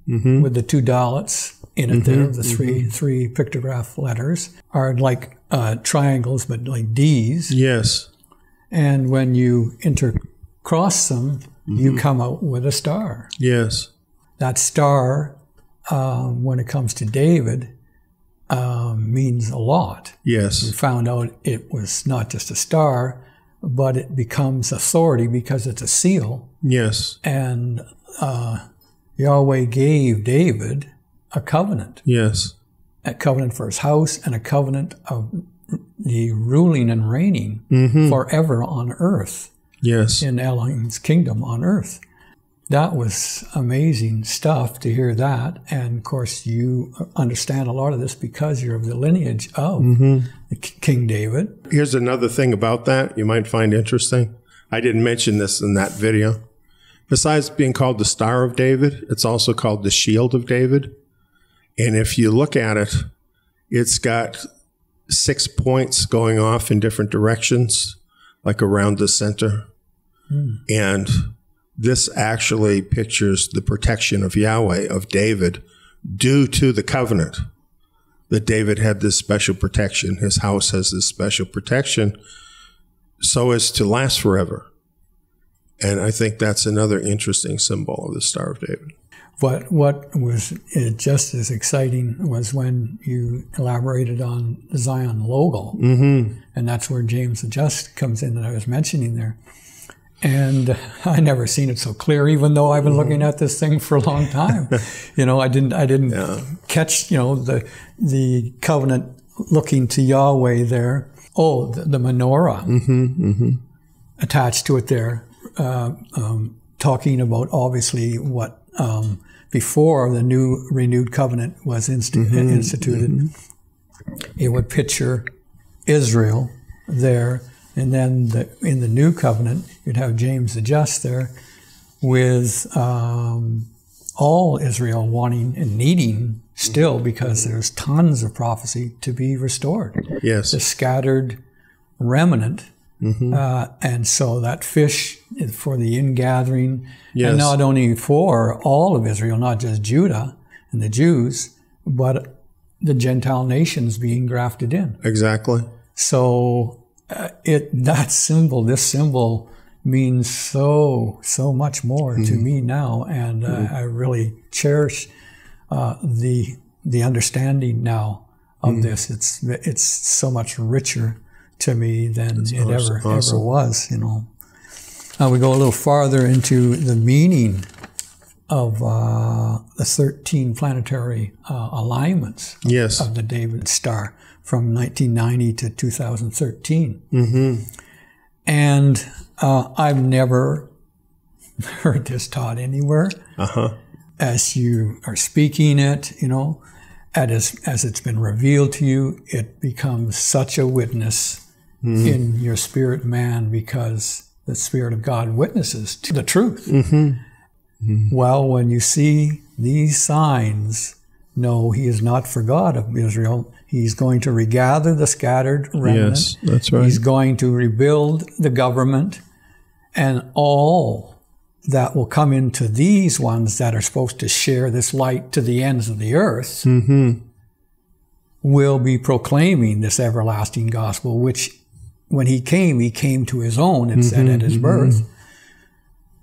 with the two dalets in it there, the 3 three pictograph letters, are like uh, triangles, but like D's. Yes. And when you intercross them, you come out with a star. Yes. That star, um, when it comes to David, um, means a lot. Yes. We found out it was not just a star, but it becomes authority because it's a seal. Yes. And uh, Yahweh gave David a covenant, Yes. A covenant for his house, and a covenant of the ruling and reigning mm-hmm. forever on earth Yes. in Elohim's kingdom on earth. That was amazing stuff to hear that. And of course, you understand a lot of this because you're of the lineage of mm-hmm. K- King David. Here's another thing about that you might find interesting. I didn't mention this in that video. Besides being called the Star of David, it's also called the Shield of David. And if you look at it, it's got six points going off in different directions, like around the center. Hmm. And this actually pictures the protection of Yahweh, of David, due to the covenant that David had this special protection. His house has this special protection so as to last forever. And I think that's another interesting symbol of the Star of David. But what was uh, just as exciting was when you elaborated on the Zion logo. Mm-hmm. And that's where James the Just comes in that I was mentioning there. And I never seen it so clear, even though I've been looking at this thing for a long time. you know, I didn't, I didn't catch, you know, the, the covenant looking to Yahweh there. Oh, the, the menorah attached to it there, uh, um, talking about obviously what um, before the new renewed covenant was insti- mm-hmm. uh, instituted. Mm-hmm. It would picture Israel there, and then the, in the new covenant, you'd have James the Just there with um, all Israel wanting and needing still because mm-hmm. there's tons of prophecy to be restored Yes. the scattered remnant. Uh, and so that fish is for the ingathering, Yes. and not only for all of Israel, not just Judah and the Jews, but the Gentile nations being grafted in. Exactly. So uh, it that symbol, this symbol means so so much more to me now, and uh, I really cherish uh, the the understanding now of this. It's it's so much richer to me than it ever awesome. ever was. You know. Now we go a little farther into the meaning of uh, the 13 planetary uh, alignments Yes. of the David Star from 1990 to 2013. Mm-hmm. And uh, I've never heard this taught anywhere. Uh-huh. As you are speaking it, you know, as, as it's been revealed to you, it becomes such a witness Mm-hmm. in your spirit man because the Spirit of God witnesses to the truth. Mm-hmm. Mm-hmm. Well, when you see these signs, no, he is not for God of Israel. He's going to regather the scattered remnant. Yes, that's right. He's going to rebuild the government and all that will come into these ones that are supposed to share this light to the ends of the earth will be proclaiming this everlasting gospel, which when he came, he came to his own, it said at mm-hmm, his mm-hmm. birth.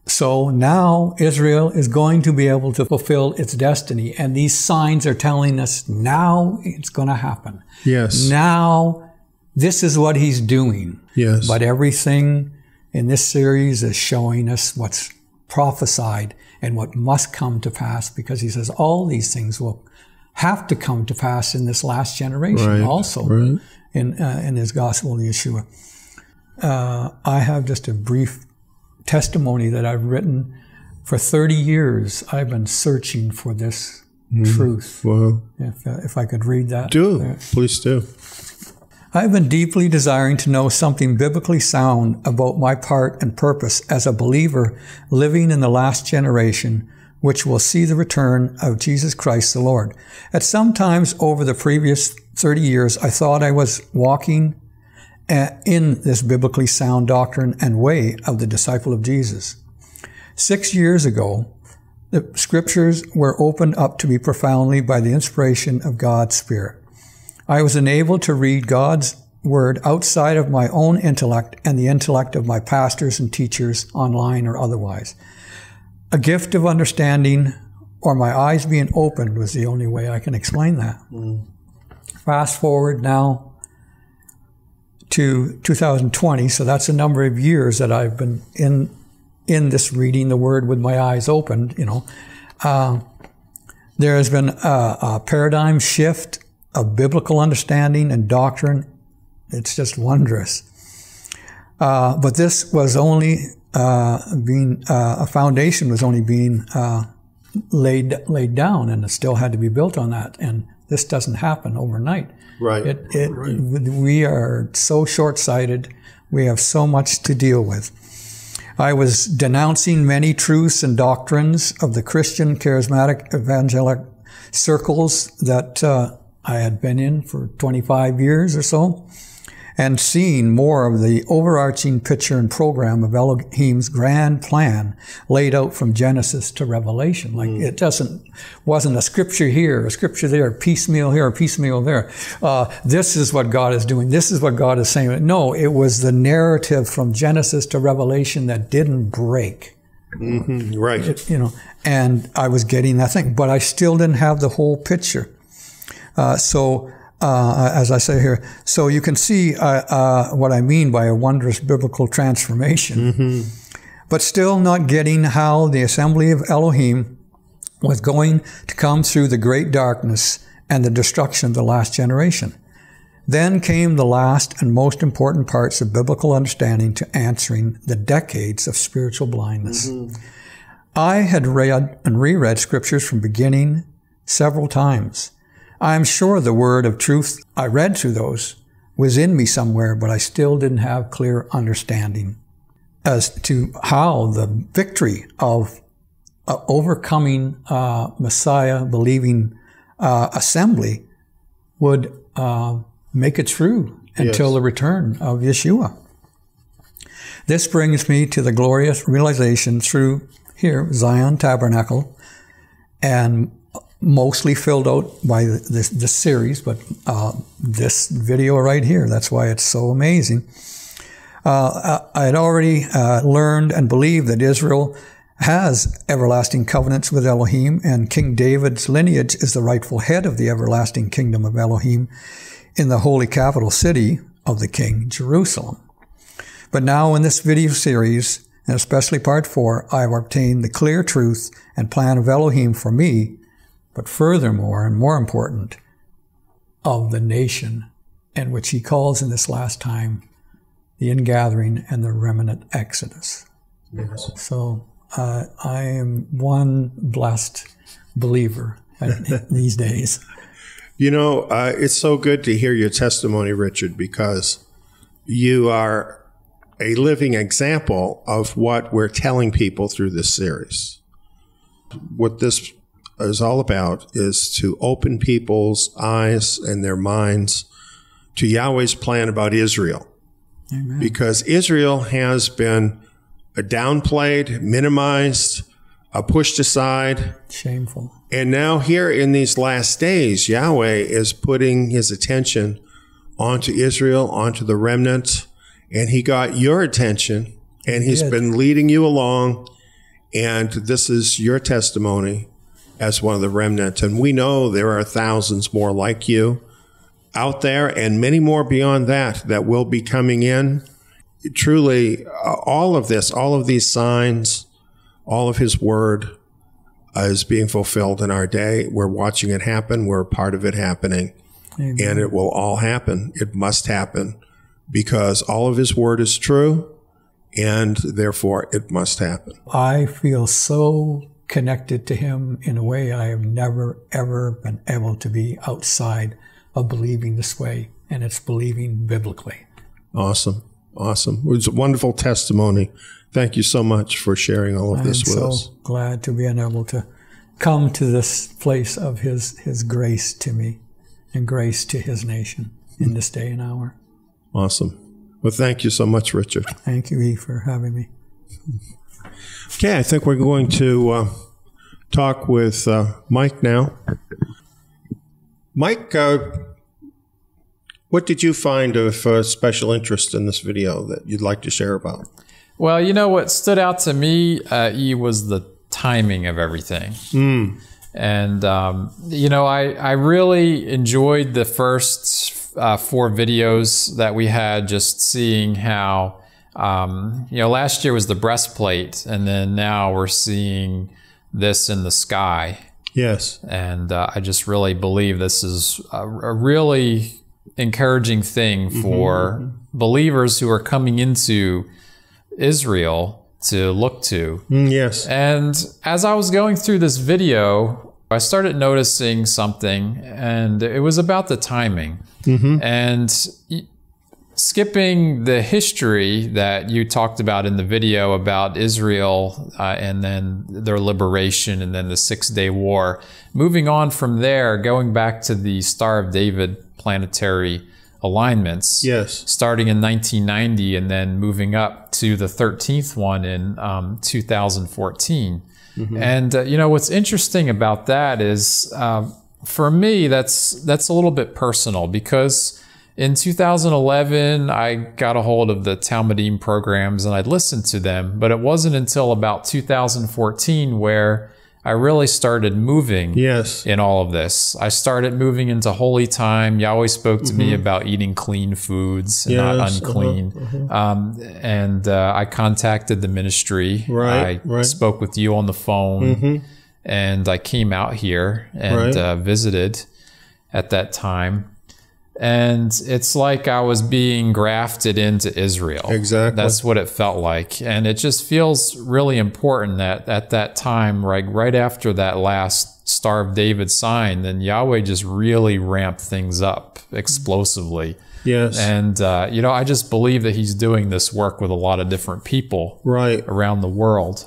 So now Israel is going to be able to fulfill its destiny. And these signs are telling us now it's going to happen. Yes. Now this is what he's doing. Yes. But everything in this series is showing us what's prophesied and what must come to pass because he says all these things will have to come to pass in this last generation Right, also right. In, uh, in his gospel of Yeshua. Uh, I have just a brief testimony that I've written for 30 years. I've been searching for this truth. Well, If, uh, if I could read that. do. Please do. I've been deeply desiring to know something biblically sound about my part and purpose as a believer living in the last generation, which will see the return of Jesus Christ the Lord. At some times over the previous 30 years, I thought I was walking uh, in this biblically sound doctrine and way of the disciple of Jesus. Six years ago, the scriptures were opened up to me profoundly by the inspiration of God's Spirit. I was enabled to read God's word outside of my own intellect and the intellect of my pastors and teachers online or otherwise. A gift of understanding or my eyes being opened was the only way I can explain that. Fast forward now to 2020, so that's a number of years that I've been in in this reading the word with my eyes opened, you know. Uh, there has been a, a paradigm shift of biblical understanding and doctrine. It's just wondrous. Uh, but this was only being uh, a foundation was only being uh, laid laid down, and it still had to be built on that. And this doesn't happen overnight. Right. It, it, We are so short sighted. We have so much to deal with. I was denouncing many truths and doctrines of the Christian charismatic evangelic circles that uh, I had been in for 25 years or so, and seeing more of the overarching picture and program of Elohim's grand plan laid out from Genesis to Revelation. Like it doesn't, wasn't a scripture here, a scripture there, a piecemeal here, a piecemeal there. Uh, this is what God is doing. This is what God is saying. No, it was the narrative from Genesis to Revelation that didn't break Right. you know, and I was getting that thing, but I still didn't have the whole picture. Uh, so, uh, as I say here, so you can see uh, uh, what I mean by a wondrous biblical transformation, but still not getting how the assembly of Elohim was going to come through the great darkness and the destruction of the last generation. Then came the last and most important parts of biblical understanding to answering the decades of spiritual blindness. I had read and reread scriptures from beginning several times. I am sure the word of truth I read through those was in me somewhere, but I still didn't have clear understanding as to how the victory of uh, overcoming uh, Messiah believing uh, assembly would uh, make it through until Yes. the return of Yeshua. This brings me to the glorious realization through here, Tsiyon Tabernacle, and mostly filled out by this, series, but uh, this video right here, that's why it's so amazing. Uh, I had already uh, learned and believed that Israel has everlasting covenants with Elohim, and King David's lineage is the rightful head of the everlasting kingdom of Elohim in the holy capital city of the King, Jerusalem. But now in this video series, and especially part four, I have obtained the clear truth and plan of Elohim for me, but furthermore and more important, of the nation, and which he calls in this last time the ingathering and the remnant exodus. So uh, I am one blessed believer these days. You know, uh, it's so good to hear your testimony, Richard, because you are a living example of what we're telling people through this series. What this is all about is to open people's eyes and their minds to Yahweh's plan about Israel. Because Israel has been downplayed, minimized, uh, pushed aside. Shameful. And now, here in these last days, Yahweh is putting his attention onto Israel, onto the remnant, and he got your attention, and he's did. been leading you along. And this is your testimony as one of the remnant. And we know there are thousands more like you out there and many more beyond that that will be coming in. Truly, uh, all of this, all of these signs, all of his word is being fulfilled in our day. We're watching it happen. We're part of it happening. Amen. And it will all happen. It must happen because all of his word is true and therefore it must happen. I feel so connected to him in a way I have never, ever been able to be outside of believing this way. And it's believing biblically. Awesome. Awesome. It was a wonderful testimony. Thank you so much for sharing all of I'm this with so us. glad to be able to come to this place of his, his grace to me and grace to his nation in this day and hour. Awesome. Well, thank you so much, Richard. Thank you, E, for having me. Okay, I think we're going to uh, talk with uh, Mike now. Mike, uh, what did you find of uh, special interest in this video that you'd like to share about? Well, you know what stood out to me, uh, E, was the timing of everything. And, um, you know, I, I really enjoyed the first uh, four videos that we had, just seeing how, um, you know, last year was the breastplate, and then now we're seeing this in the sky. Yes. And uh, I just really believe this is a, a really encouraging thing for believers who are coming into Israel to look to. Mm, yes. And as I was going through this video, I started noticing something, and it was about the timing. And y- skipping the history that you talked about in the video about Israel uh, and then their liberation and then the Six Day War, moving on from there, going back to the Star of David planetary alignments Yes. starting in 1990 and then moving up to the 13th one in um, 2014. And uh, you know what's interesting about that is, uh, for me, that's that's a little bit personal because in 2011 I got a hold of the Talmudim programs and I'd listened to them, but it wasn't until about 2014 where I really started moving Yes. in all of this. I started moving into holy time. Yahweh spoke to me about eating clean foods and not Mm-hmm. Yes, uh-huh, unclean. Um, and uh, I contacted the ministry. Right, I right. spoke with you on the phone. And I came out here and Right. uh, visited at that time. And it's like I was being grafted into Israel. Exactly. That's what it felt like. And it just feels really important that at that time, right, right after that last Star of David sign, then Yahweh just really ramped things up explosively. Yes. And, uh, you know, I just believe that he's doing this work with a lot of different people right. around the world.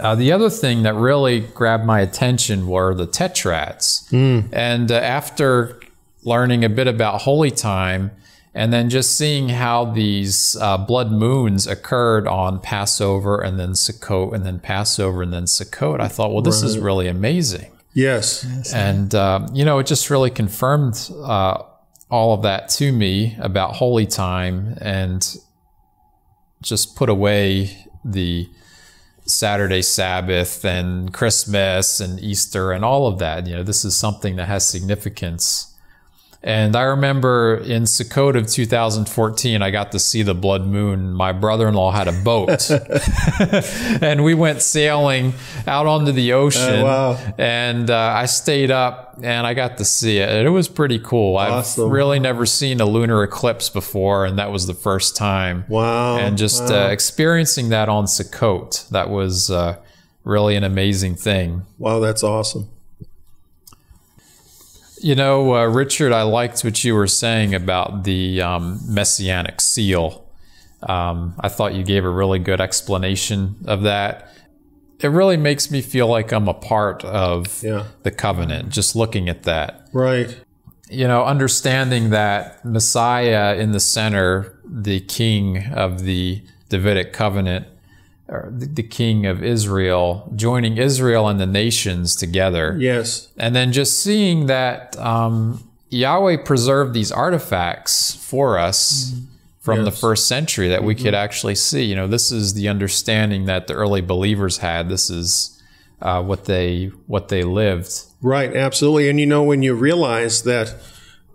Uh, the other thing that really grabbed my attention were the tetrads. And uh, after learning a bit about holy time, and then just seeing how these uh, blood moons occurred on Passover and then Sukkot and then Passover and then Sukkot, I thought, well, this is really amazing. Yes. And, um, you know, it just really confirmed uh, all of that to me about holy time and just put away the Saturday Sabbath and Christmas and Easter and all of that. You know, this is something that has significance. And I remember in Sukkot of 2014, I got to see the blood moon. My brother in law had a boat. and we went sailing out onto the ocean. Oh, wow. And uh, I stayed up and I got to see it. And it was pretty cool. Awesome. I've really never seen a lunar eclipse before, and that was the first time. Wow. And just wow. uh, experiencing that on Sukkot, that was uh, really an amazing thing. wow, that's awesome. You know, uh, Richard, I liked what you were saying about the um, messianic seal. Um, I thought you gave a really good explanation of that. It really makes me feel like I'm a part of Yeah. the covenant, just looking at that. Right. You know, understanding that Messiah in the center, the king of the Davidic covenant, the the king of Israel, joining Israel and the nations together. Yes. And then just seeing that um, Yahweh preserved these artifacts for us from the first century that we could actually see. You know, this is the understanding that the early believers had. This is uh, what they what they lived. Right, absolutely. And you know, when you realize that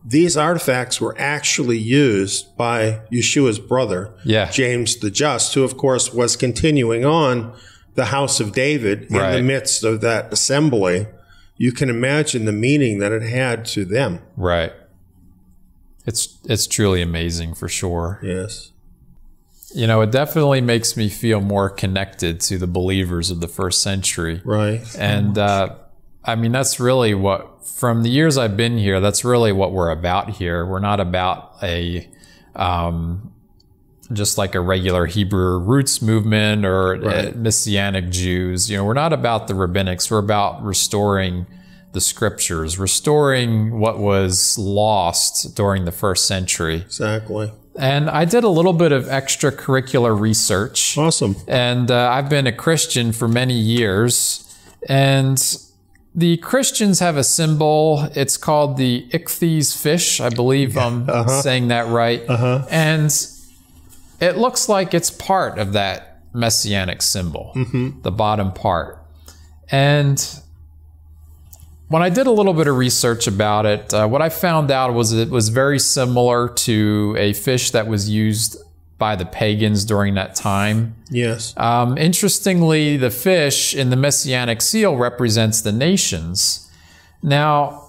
these artifacts were actually used by Yeshua's brother, Yeah. James the Just, who, of course, was continuing on the house of David in the midst of that assembly. You can imagine the meaning that it had to them. Right. It's it's truly amazing for sure. Yes. You know, it definitely makes me feel more connected to the believers of the first century. Right. And uh, I mean, that's really what, from the years I've been here, that's really what we're about here. We're not about a, um, just like a regular Hebrew roots movement or uh, Right. Messianic Jews. You know, we're not about the rabbinics. We're about restoring the scriptures, restoring what was lost during the first century. Exactly. And I did a little bit of extracurricular research. Awesome. And uh, I've been a Christian for many years. And the Christians have a symbol. It's called the ichthys fish. I believe I'm uh-huh. saying that right. Uh-huh. And it looks like it's part of that messianic symbol, mm-hmm. the bottom part. And when I did a little bit of research about it, uh, what I found out was it was very similar to a fish that was used by the pagans during that time. Yes. Um, interestingly, the fish in the messianic seal represents the nations. Now,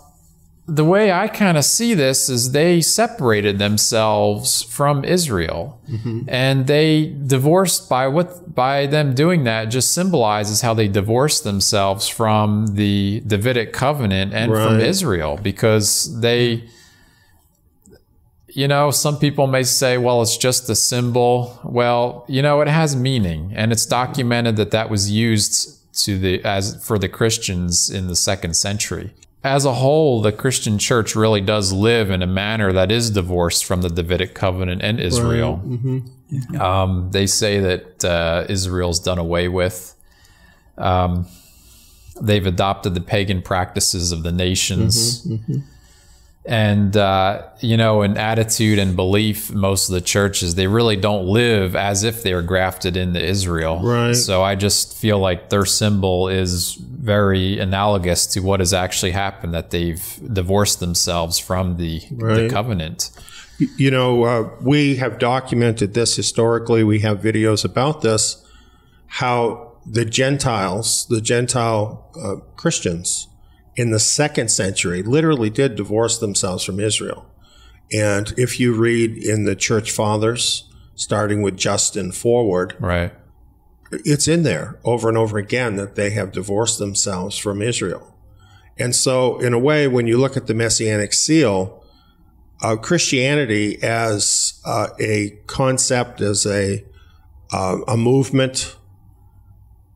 the way I kind of see this is they separated themselves from Israel, and they divorced by what by them doing that just symbolizes how they divorced themselves from the Davidic covenant and from Israel because they you know, some people may say, well, it's just a symbol. Well, you know, it has meaning and it's documented that that was used to the, as for the Christians in the second century. As a whole, the Christian church really does live in a manner that is divorced from the Davidic covenant and Israel. Um, they say that uh, Israel's done away with. Um, they've adopted the pagan practices of the nations and uh, you know an attitude and belief most of the churches they really don't live as if they are grafted into israel Right. so i just feel like their symbol is very analogous to what has actually happened that they've divorced themselves from the, the covenant You know, uh, we have documented this historically. We have videos about this, how the Gentiles, the Gentile uh, Christians in the second century literally did divorce themselves from Israel. And if you read in the church fathers, starting with Justin forward, right it's in there over and over again that they have divorced themselves from Israel. And so, in a way, when you look at the Messianic seal, uh, Christianity as uh, a concept, as a uh, a movement,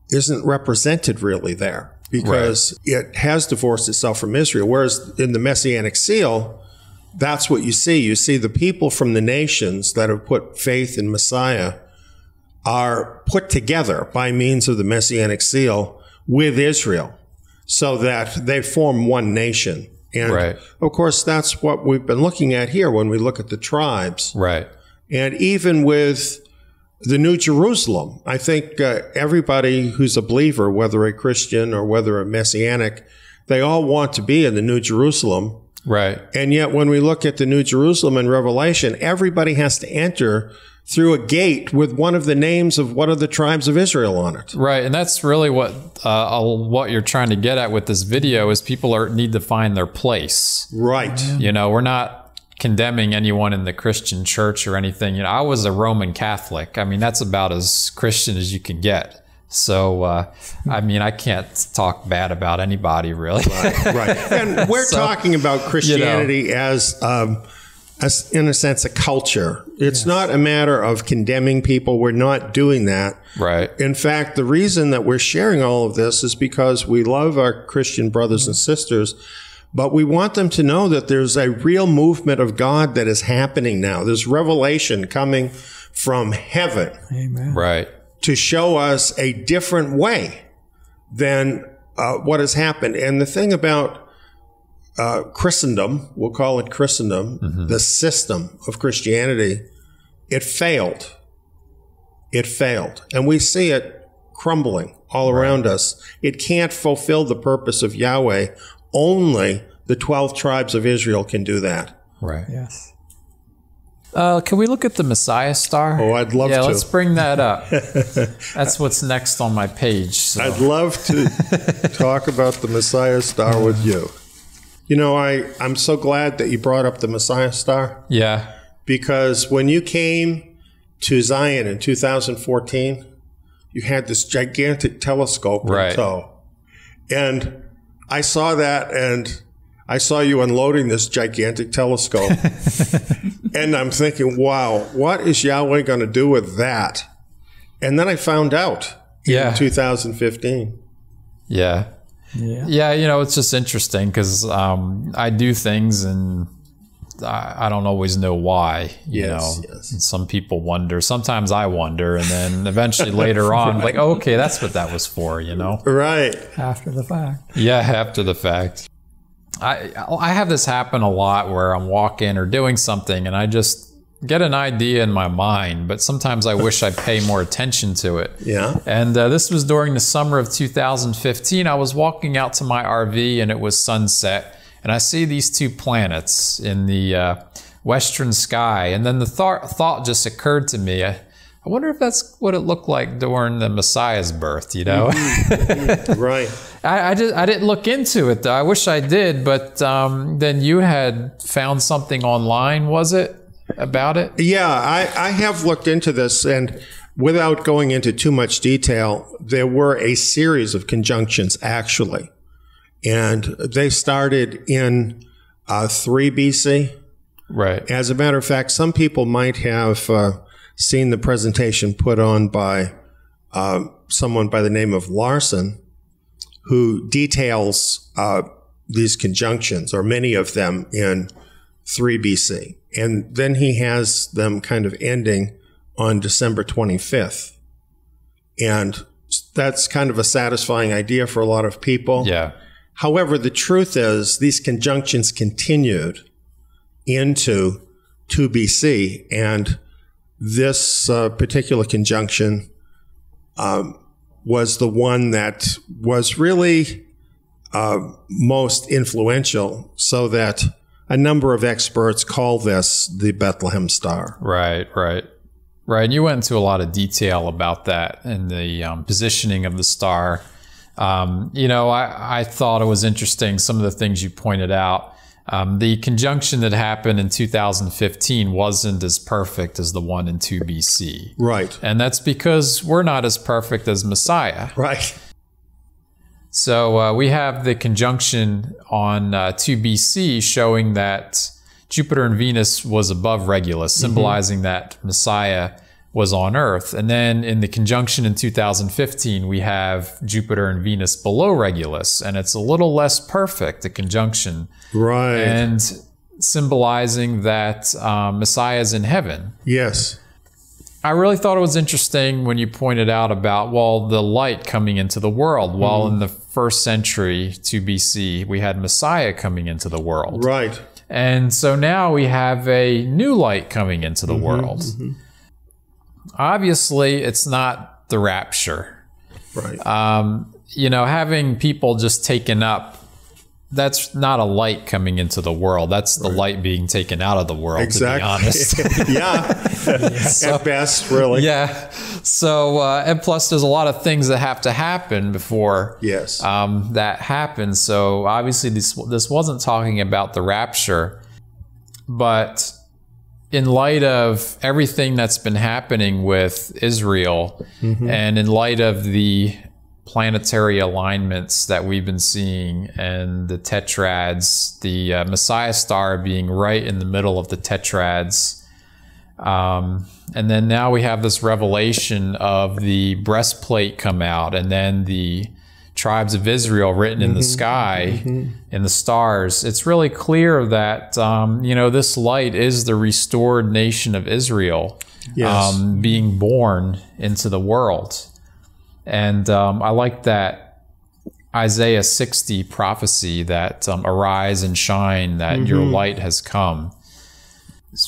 isn't represented really there because it has divorced itself from Israel. Whereas in the Messianic seal, that's what you see. You see the people from the nations that have put faith in Messiah are put together by means of the Messianic seal with Israel so that they form one nation. And Right. of course, that's what we've been looking at here when we look at the tribes. right And even with the New Jerusalem, I think uh, everybody who's a believer, whether a Christian or whether a Messianic, they all want to be in the New Jerusalem. right And yet, when we look at the New Jerusalem in Revelation, everybody has to enter through a gate with one of the names of one of the tribes of Israel on it. Right, and that's really what uh, what you're trying to get at with this video is people are need to find their place. Right. You know, we're not condemning anyone in the Christian church or anything. You know, I was a Roman Catholic. I mean, that's about as Christian as you can get. So, uh, I mean, I can't talk bad about anybody really. Right. And we're So, talking about Christianity as, um, as, in a sense, a culture. It's not a matter of condemning people. We're not doing that. right. In fact, the reason that we're sharing all of this is because we love our Christian brothers and sisters, but we want them to know that there's a real movement of God that is happening now. There's revelation coming from heaven Amen. Right. to show us a different way than uh, what has happened. And the thing about uh, Christendom, we'll call it Christendom, the system of Christianity, it failed. It failed. And we see it crumbling all around us. It can't fulfill the purpose of Yahweh. Only the 12 tribes of Israel can do that. Right. Yes. Uh, can we look at the Messiah star? Oh, I'd love yeah, to. let's bring that up. That's what's next on my page. So. I'd love to talk about the Messiah star with you. You know, I, I'm so glad that you brought up the Messiah star yeah. because when you came to Zion in 2014, you had this gigantic telescope Right. in tow. And I saw that and I saw you unloading this gigantic telescope. and I'm thinking, wow, what is Yahweh going to do with that? And then I found out Yeah. in 2015. Yeah. Yeah. Yeah, you know, it's just interesting because um, I do things and I, I don't always know why. You Yes, know, yes. And some people wonder. Sometimes I wonder, and then eventually later on, like, oh, okay, that's what that was for. You know? Right. After the fact. Yeah, after the fact. I I have this happen a lot where I'm walking or doing something, and I just get an idea in my mind, but sometimes I wish I'd pay more attention to it. Yeah. And uh, this was during the summer of 2015. I was walking out to my RV and it was sunset, and I see these two planets in the uh, western sky. And then the thought thought just occurred to me. I, I wonder if that's what it looked like during the Messiah's birth. You know, Right. I, I just I didn't look into it though. I wish I did, but um, then you had found something online, was it about it? Yeah, I, I have looked into this, and without going into too much detail, there were a series of conjunctions actually. And they started in uh, 3 BC. Right. As a matter of fact, some people might have uh, seen the presentation put on by uh, someone by the name of Larson, who details uh, these conjunctions, or many of them, in 3 BC. And then he has them kind of ending on December 25th. And that's kind of a satisfying idea for a lot of people. Yeah. However, the truth is these conjunctions continued into 2 BC, and this uh, particular conjunction um, was the one that was really uh, most influential, so that a number of experts call this the Bethlehem Star. Right, right, right. And you went into a lot of detail about that and the um, positioning of the star. Um, you know, I, I thought it was interesting some of the things you pointed out. Um, the conjunction that happened in 2015 wasn't as perfect as the one in 2 BC. Right. And that's because we're not as perfect as Messiah. Right. So uh, we have the conjunction on uh, 2 BC showing that Jupiter and Venus was above Regulus, symbolizing that Messiah was on Earth. And then in the conjunction in 2015, we have Jupiter and Venus below Regulus, and it's a little less perfect, the conjunction, Right. and symbolizing that um, Messiah is in heaven. yes. I really thought it was interesting when you pointed out about, well, the light coming into the world. While hmm. in the first century, 2 BC, we had Messiah coming into the world. Right. And so now we have a new light coming into the mm-hmm. world. Mm-hmm. Obviously, it's not the rapture. Right. Um, you know, having people just taken up, that's not a light coming into the world. That's the light being taken out of the world, to be honest. Exactly. yeah. At best, really. Yeah. So, uh, and plus, there's a lot of things that have to happen before Yes. um, that happens. So, obviously, this this wasn't talking about the rapture, but in light of everything that's been happening with Israel, and in light of the planetary alignments that we've been seeing and the tetrads, the uh, Messiah star being right in the middle of the tetrads. Um, and then now we have this revelation of the breastplate come out, and then the tribes of Israel written in the sky, in the stars. It's really clear that um, you know this light is the restored nation of Israel, Yes. um, being born into the world. And um, I like that Isaiah 60 prophecy that um, arise and shine, that your light has come.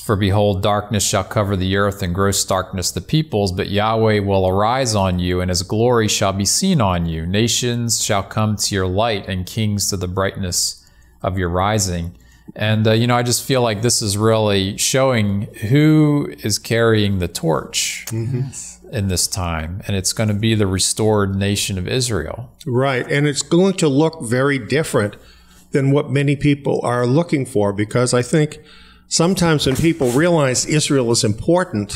For behold, darkness shall cover the earth and gross darkness the peoples, but Yahweh will arise on you, and his glory shall be seen on you. Nations shall come to your light, and kings to the brightness of your rising. And, uh, you know, I just feel like this is really showing who is carrying the torch in this time. And it's going to be the restored nation of Israel. Right. And it's going to look very different than what many people are looking for because I think sometimes when people realize Israel is important,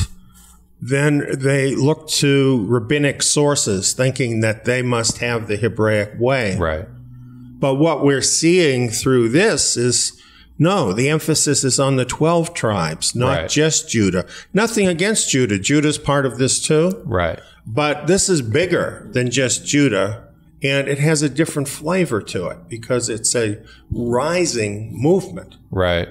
then they look to rabbinic sources thinking that they must have the Hebraic way. Right. But what we're seeing through this is no, the emphasis is on the 12 tribes, not Right. just Judah. Nothing against Judah. Judah's part of this too. Right. But this is bigger than just Judah, and it has a different flavor to it because it's a rising movement. Right.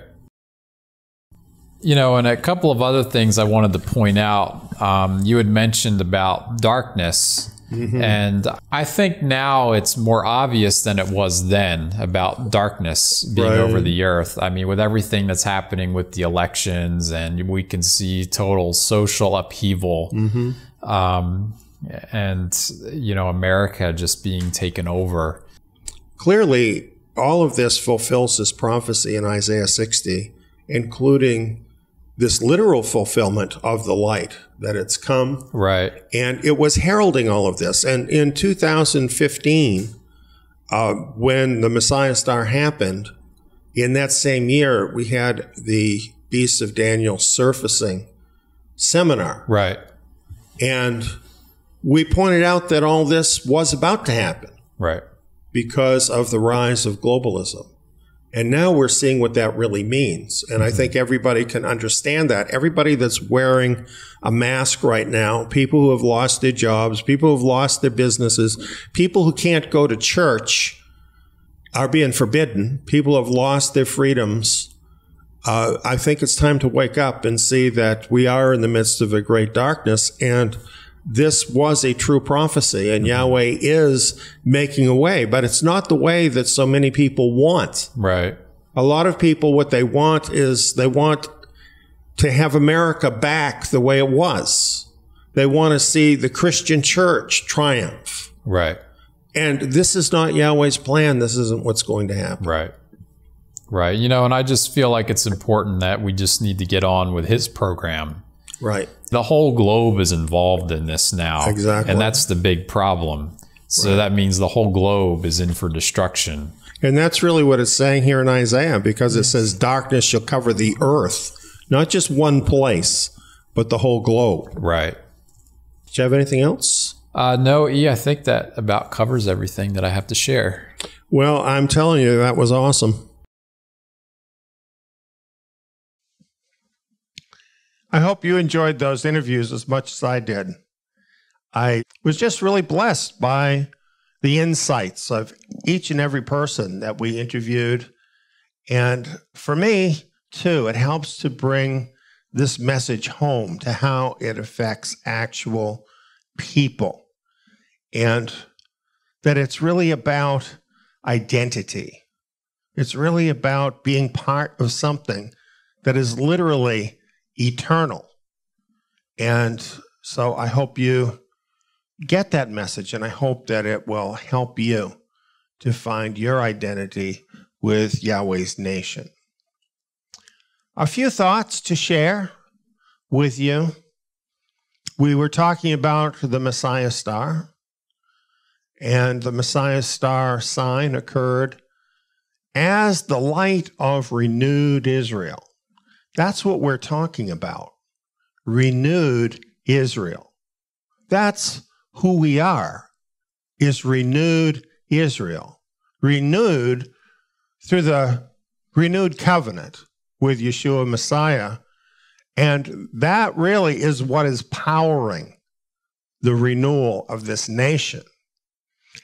You know, and a couple of other things I wanted to point out. Um, you had mentioned about darkness. And I think now it's more obvious than it was then about darkness being Right. over the earth. I mean, with everything that's happening with the elections, and we can see total social upheaval. Um, and, you know, America just being taken over. Clearly, all of this fulfills this prophecy in Isaiah 60, including this literal fulfillment of the light that it's come Right. and it was heralding all of this. And in 2015, uh, when the Messiah Star happened, in that same year, we had the Beasts of Daniel surfacing seminar. Right. And we pointed out that all this was about to happen Right. because of the rise of globalism. And now we're seeing what that really means. And I think everybody can understand that. Everybody that's wearing a mask right now, people who have lost their jobs, people who have lost their businesses, people who can't go to church are being forbidden. People have lost their freedoms. Uh, I think it's time to wake up and see that we are in the midst of a great darkness. And this was a true prophecy, and mm-hmm. Yahweh is making a way, but it's not the way that so many people want. Right. A lot of people, what they want is they want to have America back the way it was. They want to see the Christian church triumph. Right. And this is not Yahweh's plan. This isn't what's going to happen. Right. Right. You know, and I just feel like it's important that we just need to get on with his program. Right. The whole globe is involved in this now. Exactly. And that's the big problem. So that means the whole globe is in for destruction. And that's really what it's saying here in Isaiah because it says darkness shall cover the earth, not just one place, but the whole globe. Right. Do you have anything else? Uh, no, E, I think that about covers everything that I have to share. Well, I'm telling you, that was awesome. I hope you enjoyed those interviews as much as I did. I was just really blessed by the insights of each and every person that we interviewed. And for me, too, it helps to bring this message home to how it affects actual people. And that it's really about identity. It's really about being part of something that is literally eternal. And so I hope you get that message, and I hope that it will help you to find your identity with Yahweh's nation. A few thoughts to share with you. We were talking about the Messiah star, and the Messiah star sign occurred as the light of renewed Israel. That's what we're talking about. Renewed Israel. That's who we are, is renewed Israel. Renewed through the renewed covenant with Yeshua Messiah. And that really is what is powering the renewal of this nation.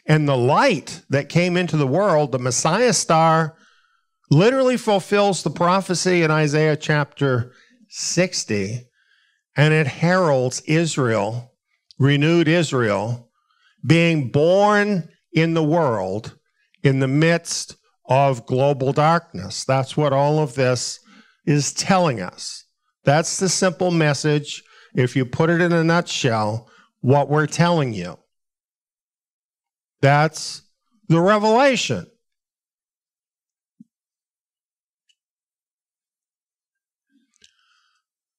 And the light that came into the world, the Messiah star, literally fulfills the prophecy in Isaiah chapter 60, and it heralds Israel, renewed Israel, being born in the world in the midst of global darkness. That's what all of this is telling us. That's the simple message. If you put it in a nutshell, what we're telling you. That's the revelation.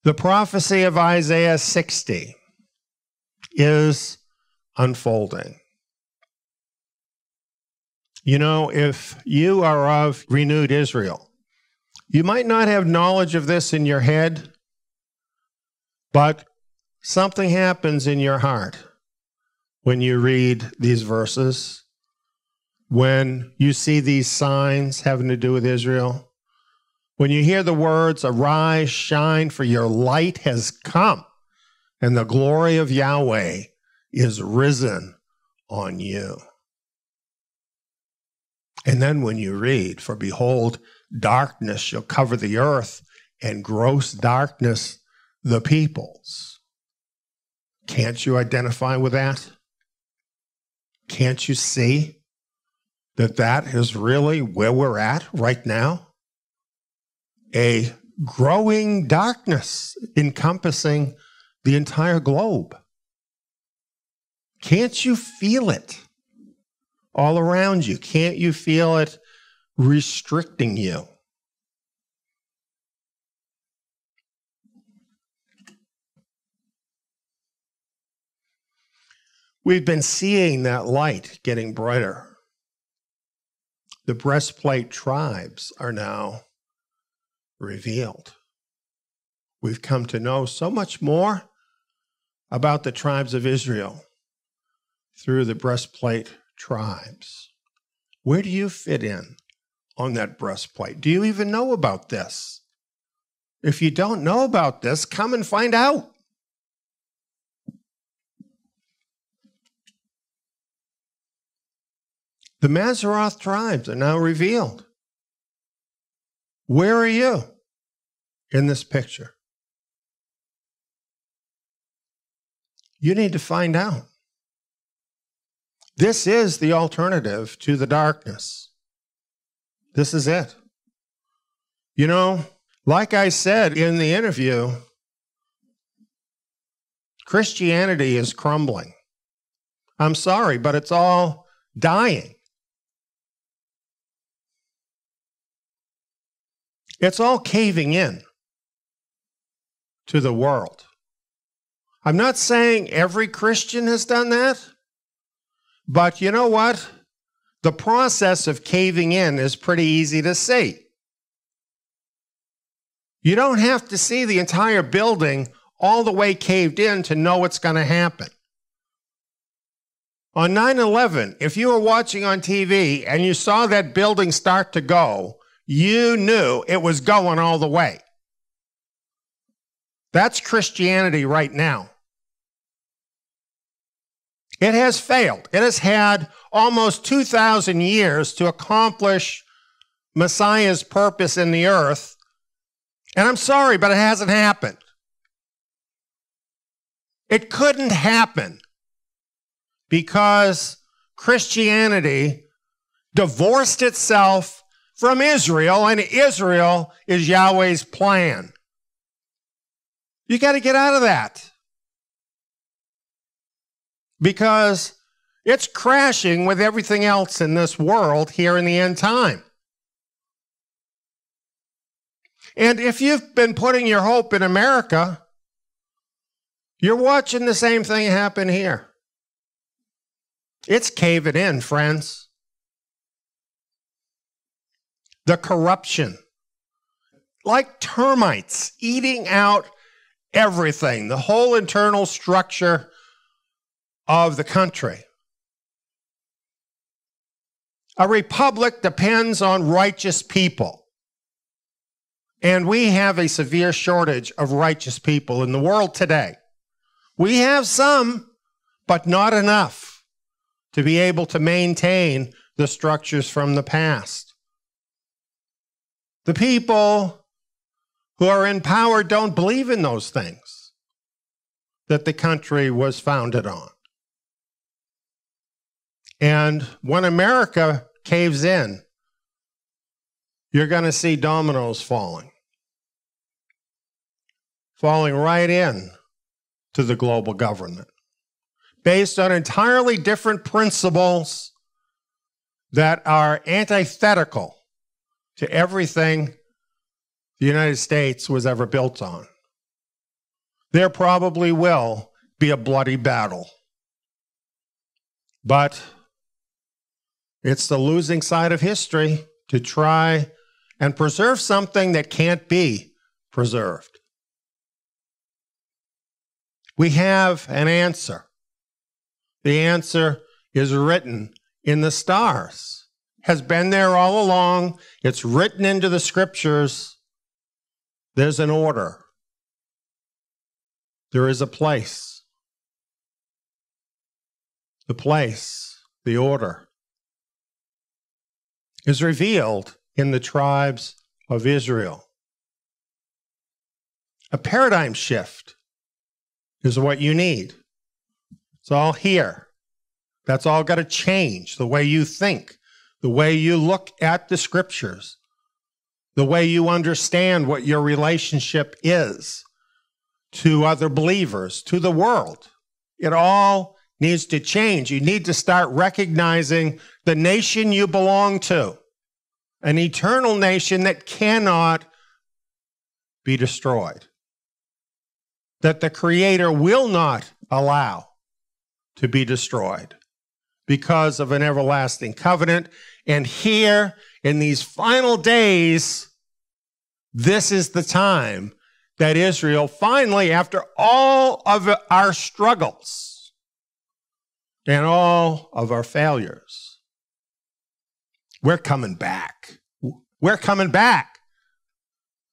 The prophecy of Isaiah 60 is unfolding. You know, if you are of renewed Israel, you might not have knowledge of this in your head, but something happens in your heart when you read these verses, when you see these signs having to do with Israel, when you hear the words, Arise, shine, for your light has come, and the glory of Yahweh is risen on you. And then when you read, For behold, darkness shall cover the earth, and gross darkness the peoples. Can't you identify with that? Can't you see that that is really where we're at right now? A growing darkness encompassing the entire globe. Can't you feel it all around you? Can't you feel it restricting you? We've been seeing that light getting brighter. The breastplate tribes are now revealed. We've come to know so much more about the tribes of Israel through the breastplate tribes. Where do you fit in on that breastplate? Do you even know about this? If you don't know about this, come and find out. The Mazzaroth tribes are now revealed. Where are you in this picture? You need to find out. This is the alternative to the darkness. This is it. You know, like I said in the interview, Christianity is crumbling. I'm sorry, but it's all dying. It's all caving in to the world. I'm not saying every Christian has done that. But you know what? The process of caving in is pretty easy to see. You don't have to see the entire building all the way caved in to know what's going to happen. On 9 11, if you were watching on TV and you saw that building start to go, you knew it was going all the way. That's Christianity right now. It has failed. It has had almost 2,000 years to accomplish Messiah's purpose in the earth. And I'm sorry, but it hasn't happened. It couldn't happen because Christianity divorced itself from Israel, and Israel is Yahweh's plan. You got to get out of that because it's crashing with everything else in this world here in the end time. And if you've been putting your hope in America, you're watching the same thing happen here. It's caving in, friends. The corruption, like termites eating out everything, the whole internal structure of the country. A republic depends on righteous people. And we have a severe shortage of righteous people in the world today. We have some, but not enough to be able to maintain the structures from the past. The people who are in power don't believe in those things that the country was founded on. And when America caves in, you're going to see dominoes falling, falling right in to the global government based on entirely different principles that are antithetical to everything the United States was ever built on. there probably will be a bloody battle. But it's the losing side of history to try and preserve something that can't be preserved. We have an answer. The answer is written in the stars, has been there all along. It's written into the scriptures. There's an order, there is a place. The place, the order, is revealed in the tribes of Israel. A paradigm shift is what you need. It's all here. That's all got to change the way you think, the way you look at the scriptures, the way you understand what your relationship is to other believers, to the world. It all needs to change. You need to start recognizing the nation you belong to, an eternal nation that cannot be destroyed, that the Creator will not allow to be destroyed because of an everlasting covenant. And here in these final days, this is the time that Israel finally, after all of our struggles and all of our failures, we're coming back. We're coming back.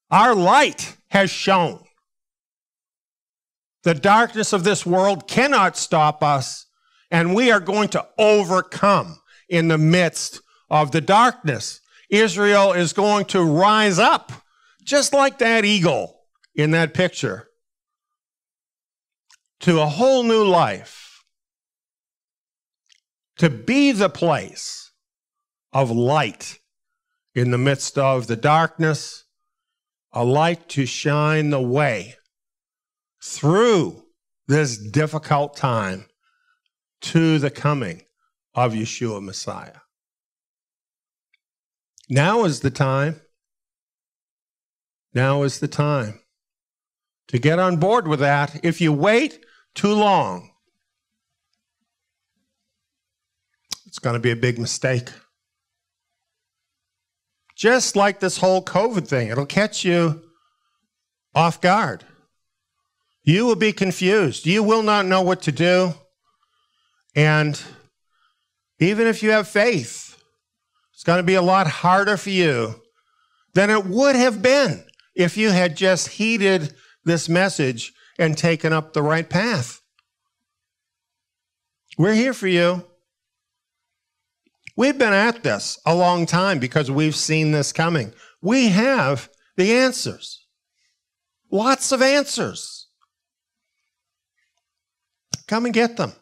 Our light has shone. The darkness of this world cannot stop us, and we are going to overcome in the midst of the darkness. Israel is going to rise up, just like that eagle in that picture, to a whole new life, to be the place of light in the midst of the darkness, a light to shine the way through this difficult time to the coming of Yeshua Messiah. Now is the time. Now is the time to get on board with that. If you wait too long, it's going to be a big mistake. Just like this whole COVID thing, it'll catch you off guard. You will be confused. You will not know what to do. And even if you have faith, it's going to be a lot harder for you than it would have been if you had just heeded this message and taken up the right path. We're here for you. We've been at this a long time because we've seen this coming. We have the answers. Lots of answers. Come and get them.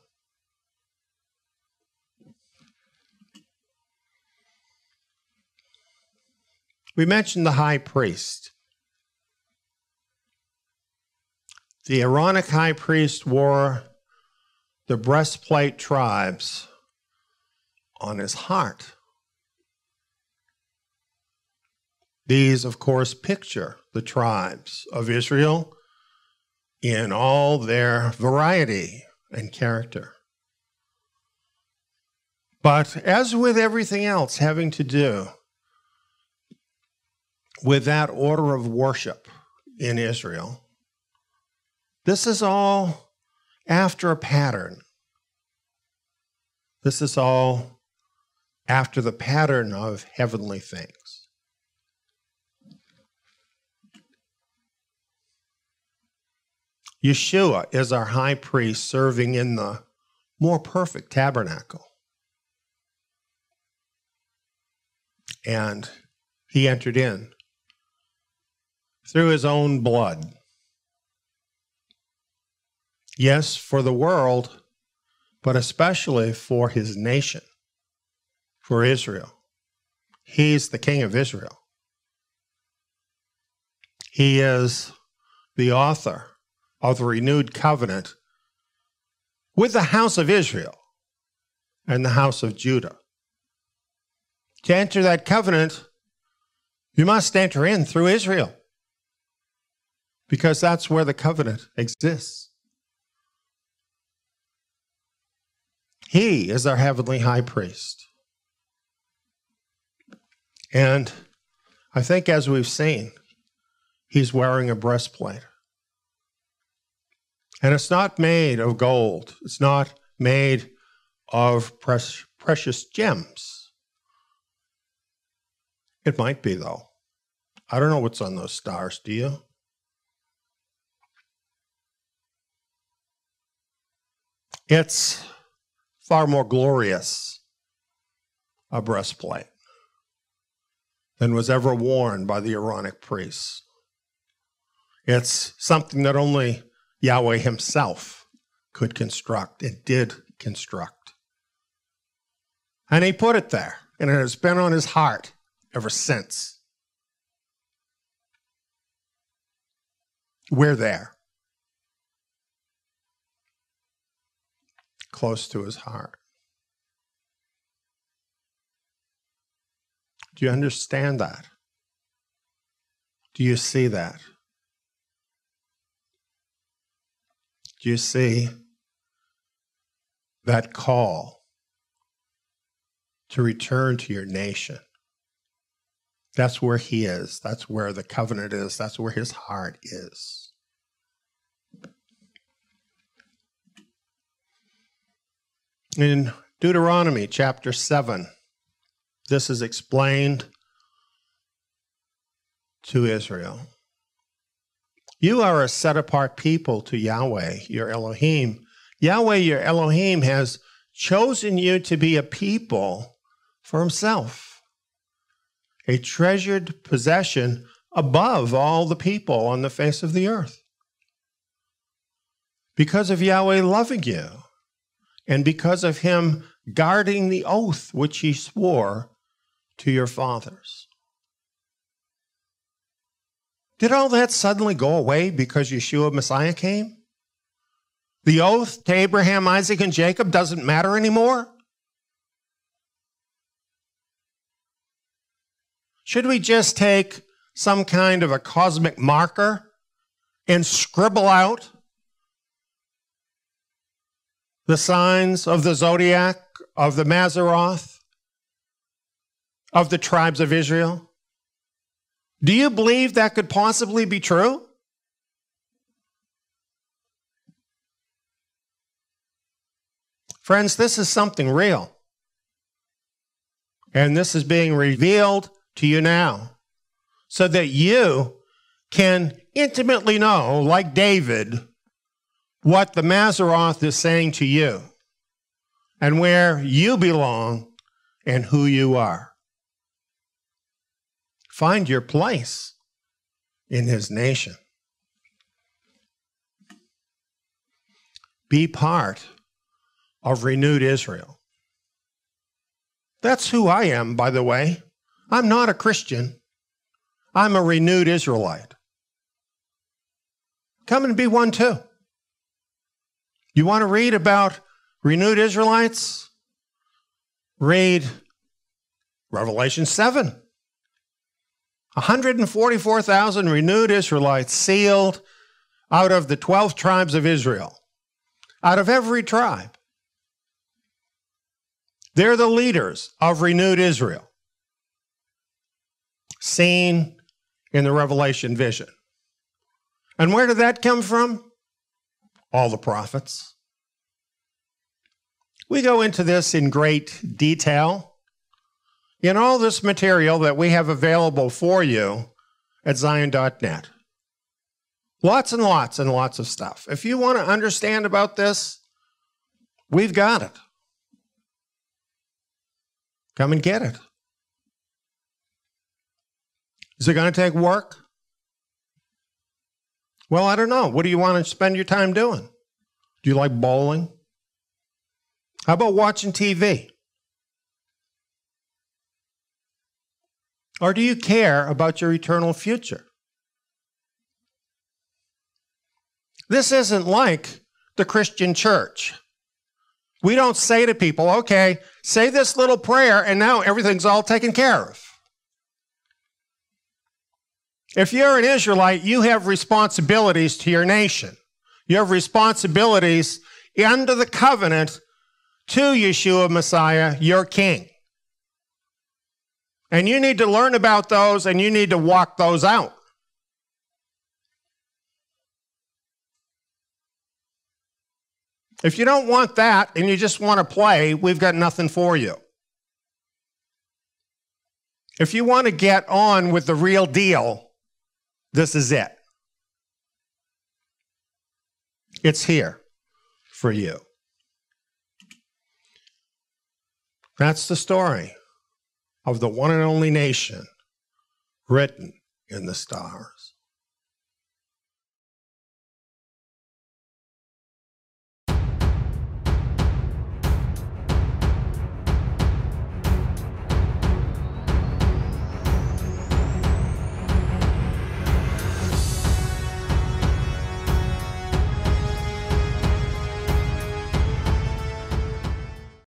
We mentioned the high priest. The Aaronic high priest wore the breastplate tribes on his heart. These, of course, picture the tribes of Israel in all their variety and character. But as with everything else having to do with that order of worship in Israel, this is all after a pattern. This is all after the pattern of heavenly things. Yeshua is our high priest serving in the more perfect tabernacle. And he entered in through his own blood. Yes, for the world, but especially for his nation, for Israel. He's the king of Israel. He is the author of the renewed covenant with the house of Israel and the house of Judah. To enter that covenant, you must enter in through Israel. Because that's where the covenant exists. He is our heavenly high priest. And I think, as we've seen, he's wearing a breastplate. And it's not made of gold, it's not made of precious gems. It might be, though. I don't know what's on those stars, do you? It's far more glorious a breastplate than was ever worn by the Aaronic priests. It's something that only Yahweh himself could construct and did construct. And he put it there, and it has been on his heart ever since. We're there. Close to his heart. Do you understand that? Do you see that? Do you see that call to return to your nation? That's where he is. That's where the covenant is. That's where his heart is. In Deuteronomy chapter 7, this is explained to Israel. You are a set apart people to Yahweh, your Elohim. Yahweh, your Elohim, has chosen you to be a people for himself, a treasured possession above all the people on the face of the earth. Because of Yahweh loving you, and because of him guarding the oath which he swore to your fathers. Did all that suddenly go away because Yeshua Messiah came? The oath to Abraham, Isaac, and Jacob doesn't matter anymore? Should we just take some kind of a cosmic marker and scribble out the signs of the zodiac, of the Mazzaroth, of the tribes of Israel? Do you believe that could possibly be true? Friends, this is something real. And this is being revealed to you now so that you can intimately know, like David, what the Mazzaroth is saying to you and where you belong and who you are. Find your place in his nation. Be part of renewed Israel. That's who I am, by the way. I'm not a Christian. I'm a renewed Israelite. Come and be one too. You want to read about renewed Israelites? Read Revelation 7. 144,000 renewed Israelites sealed out of the 12 tribes of Israel, out of every tribe. They're the leaders of renewed Israel, seen in the Revelation vision. And where did that come from? All the prophets. We go into this in great detail in all this material that we have available for you at Tsiyon.net. Lots and lots and lots of stuff. If you want to understand about this, we've got it. Come and get it. Is it going to take work? Well, I don't know. What do you want to spend your time doing? Do you like bowling? How about watching TV? Or do you care about your eternal future? This isn't like the Christian church. We don't say to people, okay, say this little prayer and now everything's all taken care of. If you're an Israelite, you have responsibilities to your nation. You have responsibilities under the covenant to Yeshua Messiah, your king. And you need to learn about those and you need to walk those out. If you don't want that and you just want to play, we've got nothing for you. If you want to get on with the real deal, this is it. It's here for you. That's the story of the one and only nation written in the stars.